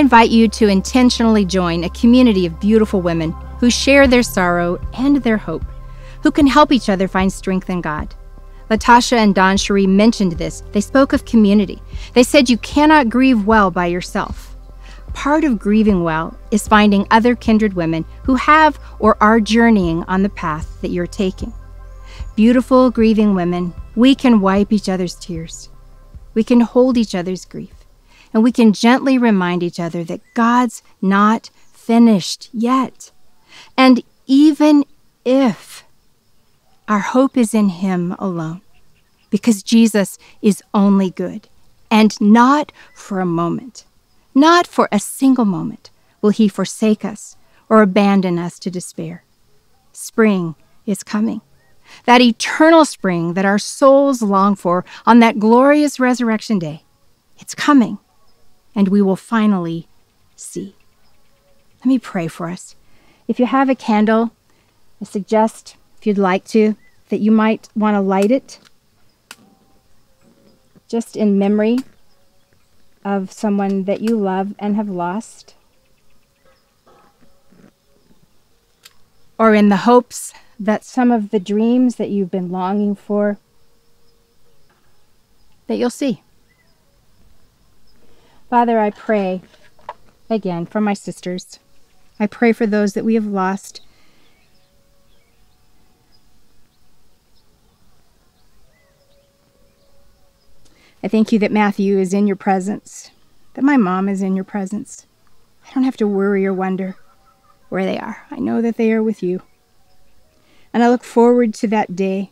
Invite you to intentionally join a community of beautiful women who share their sorrow and their hope, who can help each other find strength in God. Latasha and DawnChere mentioned this. They spoke of community. They said you cannot grieve well by yourself. Part of grieving well is finding other kindred women who have or are journeying on the path that you're taking. Beautiful, grieving women, we can wipe each other's tears. We can hold each other's grief. And we can gently remind each other that God's not finished yet. And even if our hope is in Him alone, because Jesus is only good, and not for a moment, not for a single moment will He forsake us or abandon us to despair. Spring is coming. That eternal spring that our souls long for on that glorious resurrection day. It's coming, and we will finally see. Let me pray for us. If you have a candle, I suggest, if you'd like to, that you might want to light it just in memory of someone that you love and have lost, or in the hopes that some of the dreams that you've been longing for that you'll see. Father, I pray again for my sisters. I pray for those that we have lost. I thank you that Matthew is in your presence, that my mom is in your presence. I don't have to worry or wonder where they are. I know that they are with you. And I look forward to that day.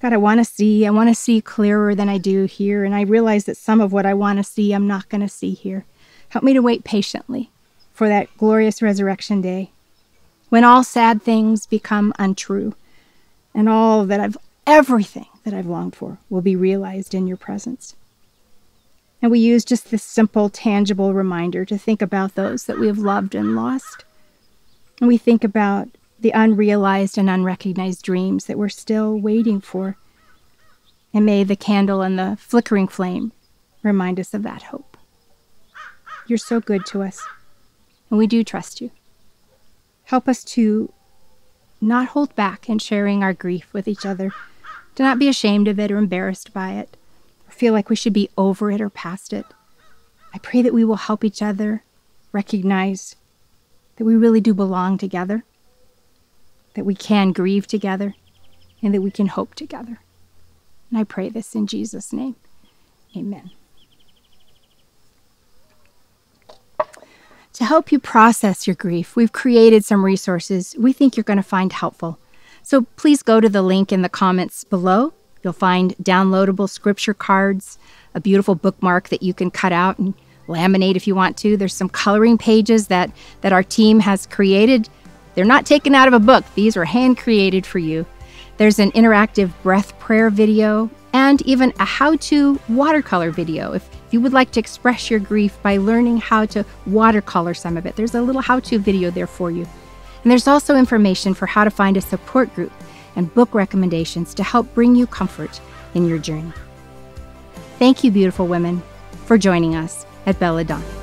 God, I want to see. I want to see clearer than I do here. And I realize that some of what I want to see, I'm not going to see here. Help me to wait patiently for that glorious resurrection day when all sad things become untrue and all that I've, everything that I've longed for will be realized in your presence. And we use just this simple, tangible reminder to think about those that we have loved and lost. And we think about the unrealized and unrecognized dreams that we're still waiting for. And may the candle and the flickering flame remind us of that hope. You're so good to us, and we do trust you. Help us to not hold back in sharing our grief with each other, to not be ashamed of it or embarrassed by it, or feel like we should be over it or past it. I pray that we will help each other recognize that we really do belong together that we can grieve together, and that we can hope together. And I pray this in Jesus' name. Amen. To help you process your grief, we've created some resources we think you're going to find helpful. So please go to the link in the comments below. You'll find downloadable scripture cards, a beautiful bookmark that you can cut out and laminate if you want to. There's some coloring pages that, that our team has created they're not taken out of a book, these were hand created for you. There's an interactive breath prayer video and even a how to watercolor video if you would like to express your grief by learning how to watercolor some of it. There's a little how to video there for you. And there's also information for how to find a support group and book recommendations to help bring you comfort in your journey. Thank you, beautiful women, for joining us at Belle Donne.